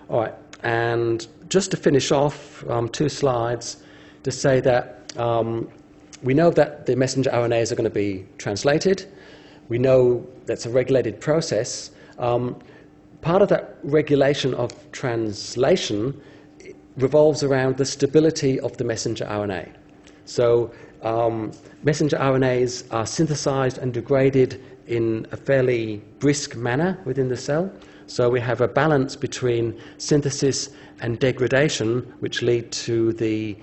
all right. And just to finish off, um, two slides to say that um, we know that the messenger RNAs are going to be translated. We know that's a regulated process. Um, part of that regulation of translation revolves around the stability of the messenger RNA. So, um, messenger RNAs are synthesized and degraded in a fairly brisk manner within the cell. So we have a balance between synthesis and degradation, which lead to the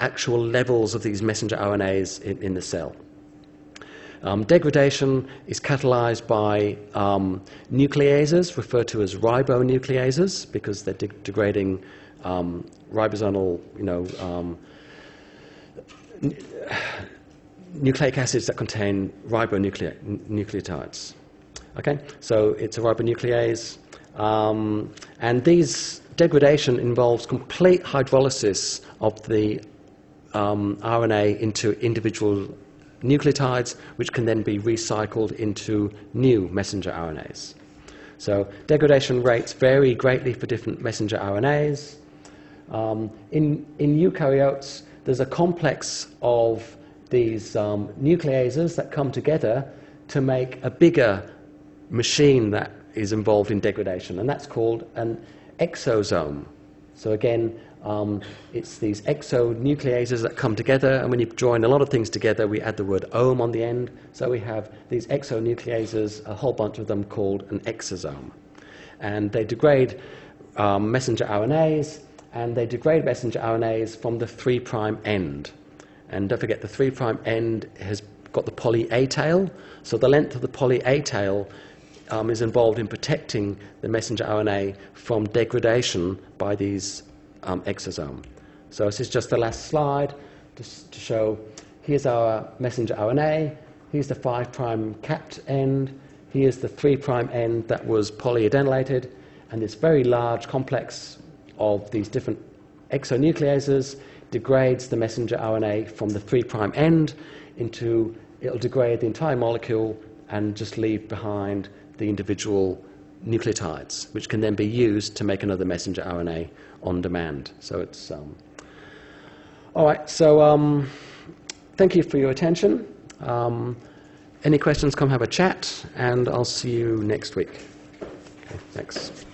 actual levels of these messenger RNAs in, in the cell. Um, degradation is catalyzed by um, nucleases, referred to as ribonucleases, because they're de- degrading um, ribosomal, you know, um, nucleic acids that contain ribonucleotides. Okay, so it's a ribonuclease. Um, and these degradation involves complete hydrolysis of the um, RNA into individual nucleotides, which can then be recycled into new messenger RNAs. So degradation rates vary greatly for different messenger RNAs. Um, in, in eukaryotes, there's a complex of these um, nucleases that come together to make a bigger machine that is involved in degradation, and that's called an exosome. So again, um, it's these exonucleases that come together, and when you join a lot of things together, we add the word ome on the end. So we have these exonucleases, a whole bunch of them called an exosome. And they degrade um, messenger RNAs, and they degrade messenger RNAs from the 3' end. And don't forget, the 3' end has got the poly A tail, so the length of the poly A tail um, is involved in protecting the messenger RNA from degradation by these um, exosome. So this is just the last slide to, to show here's our messenger RNA, here's the 5' capped end, here's the 3' end that was polyadenylated, and this very large complex of these different exonucleases degrades the messenger RNA from the 3' end into, it'll degrade the entire molecule and just leave behind the individual nucleotides, which can then be used to make another messenger RNA on demand. So it's. Um, all right, so um, thank you for your attention. Um, any questions, come have a chat, and I'll see you next week. Okay, thanks.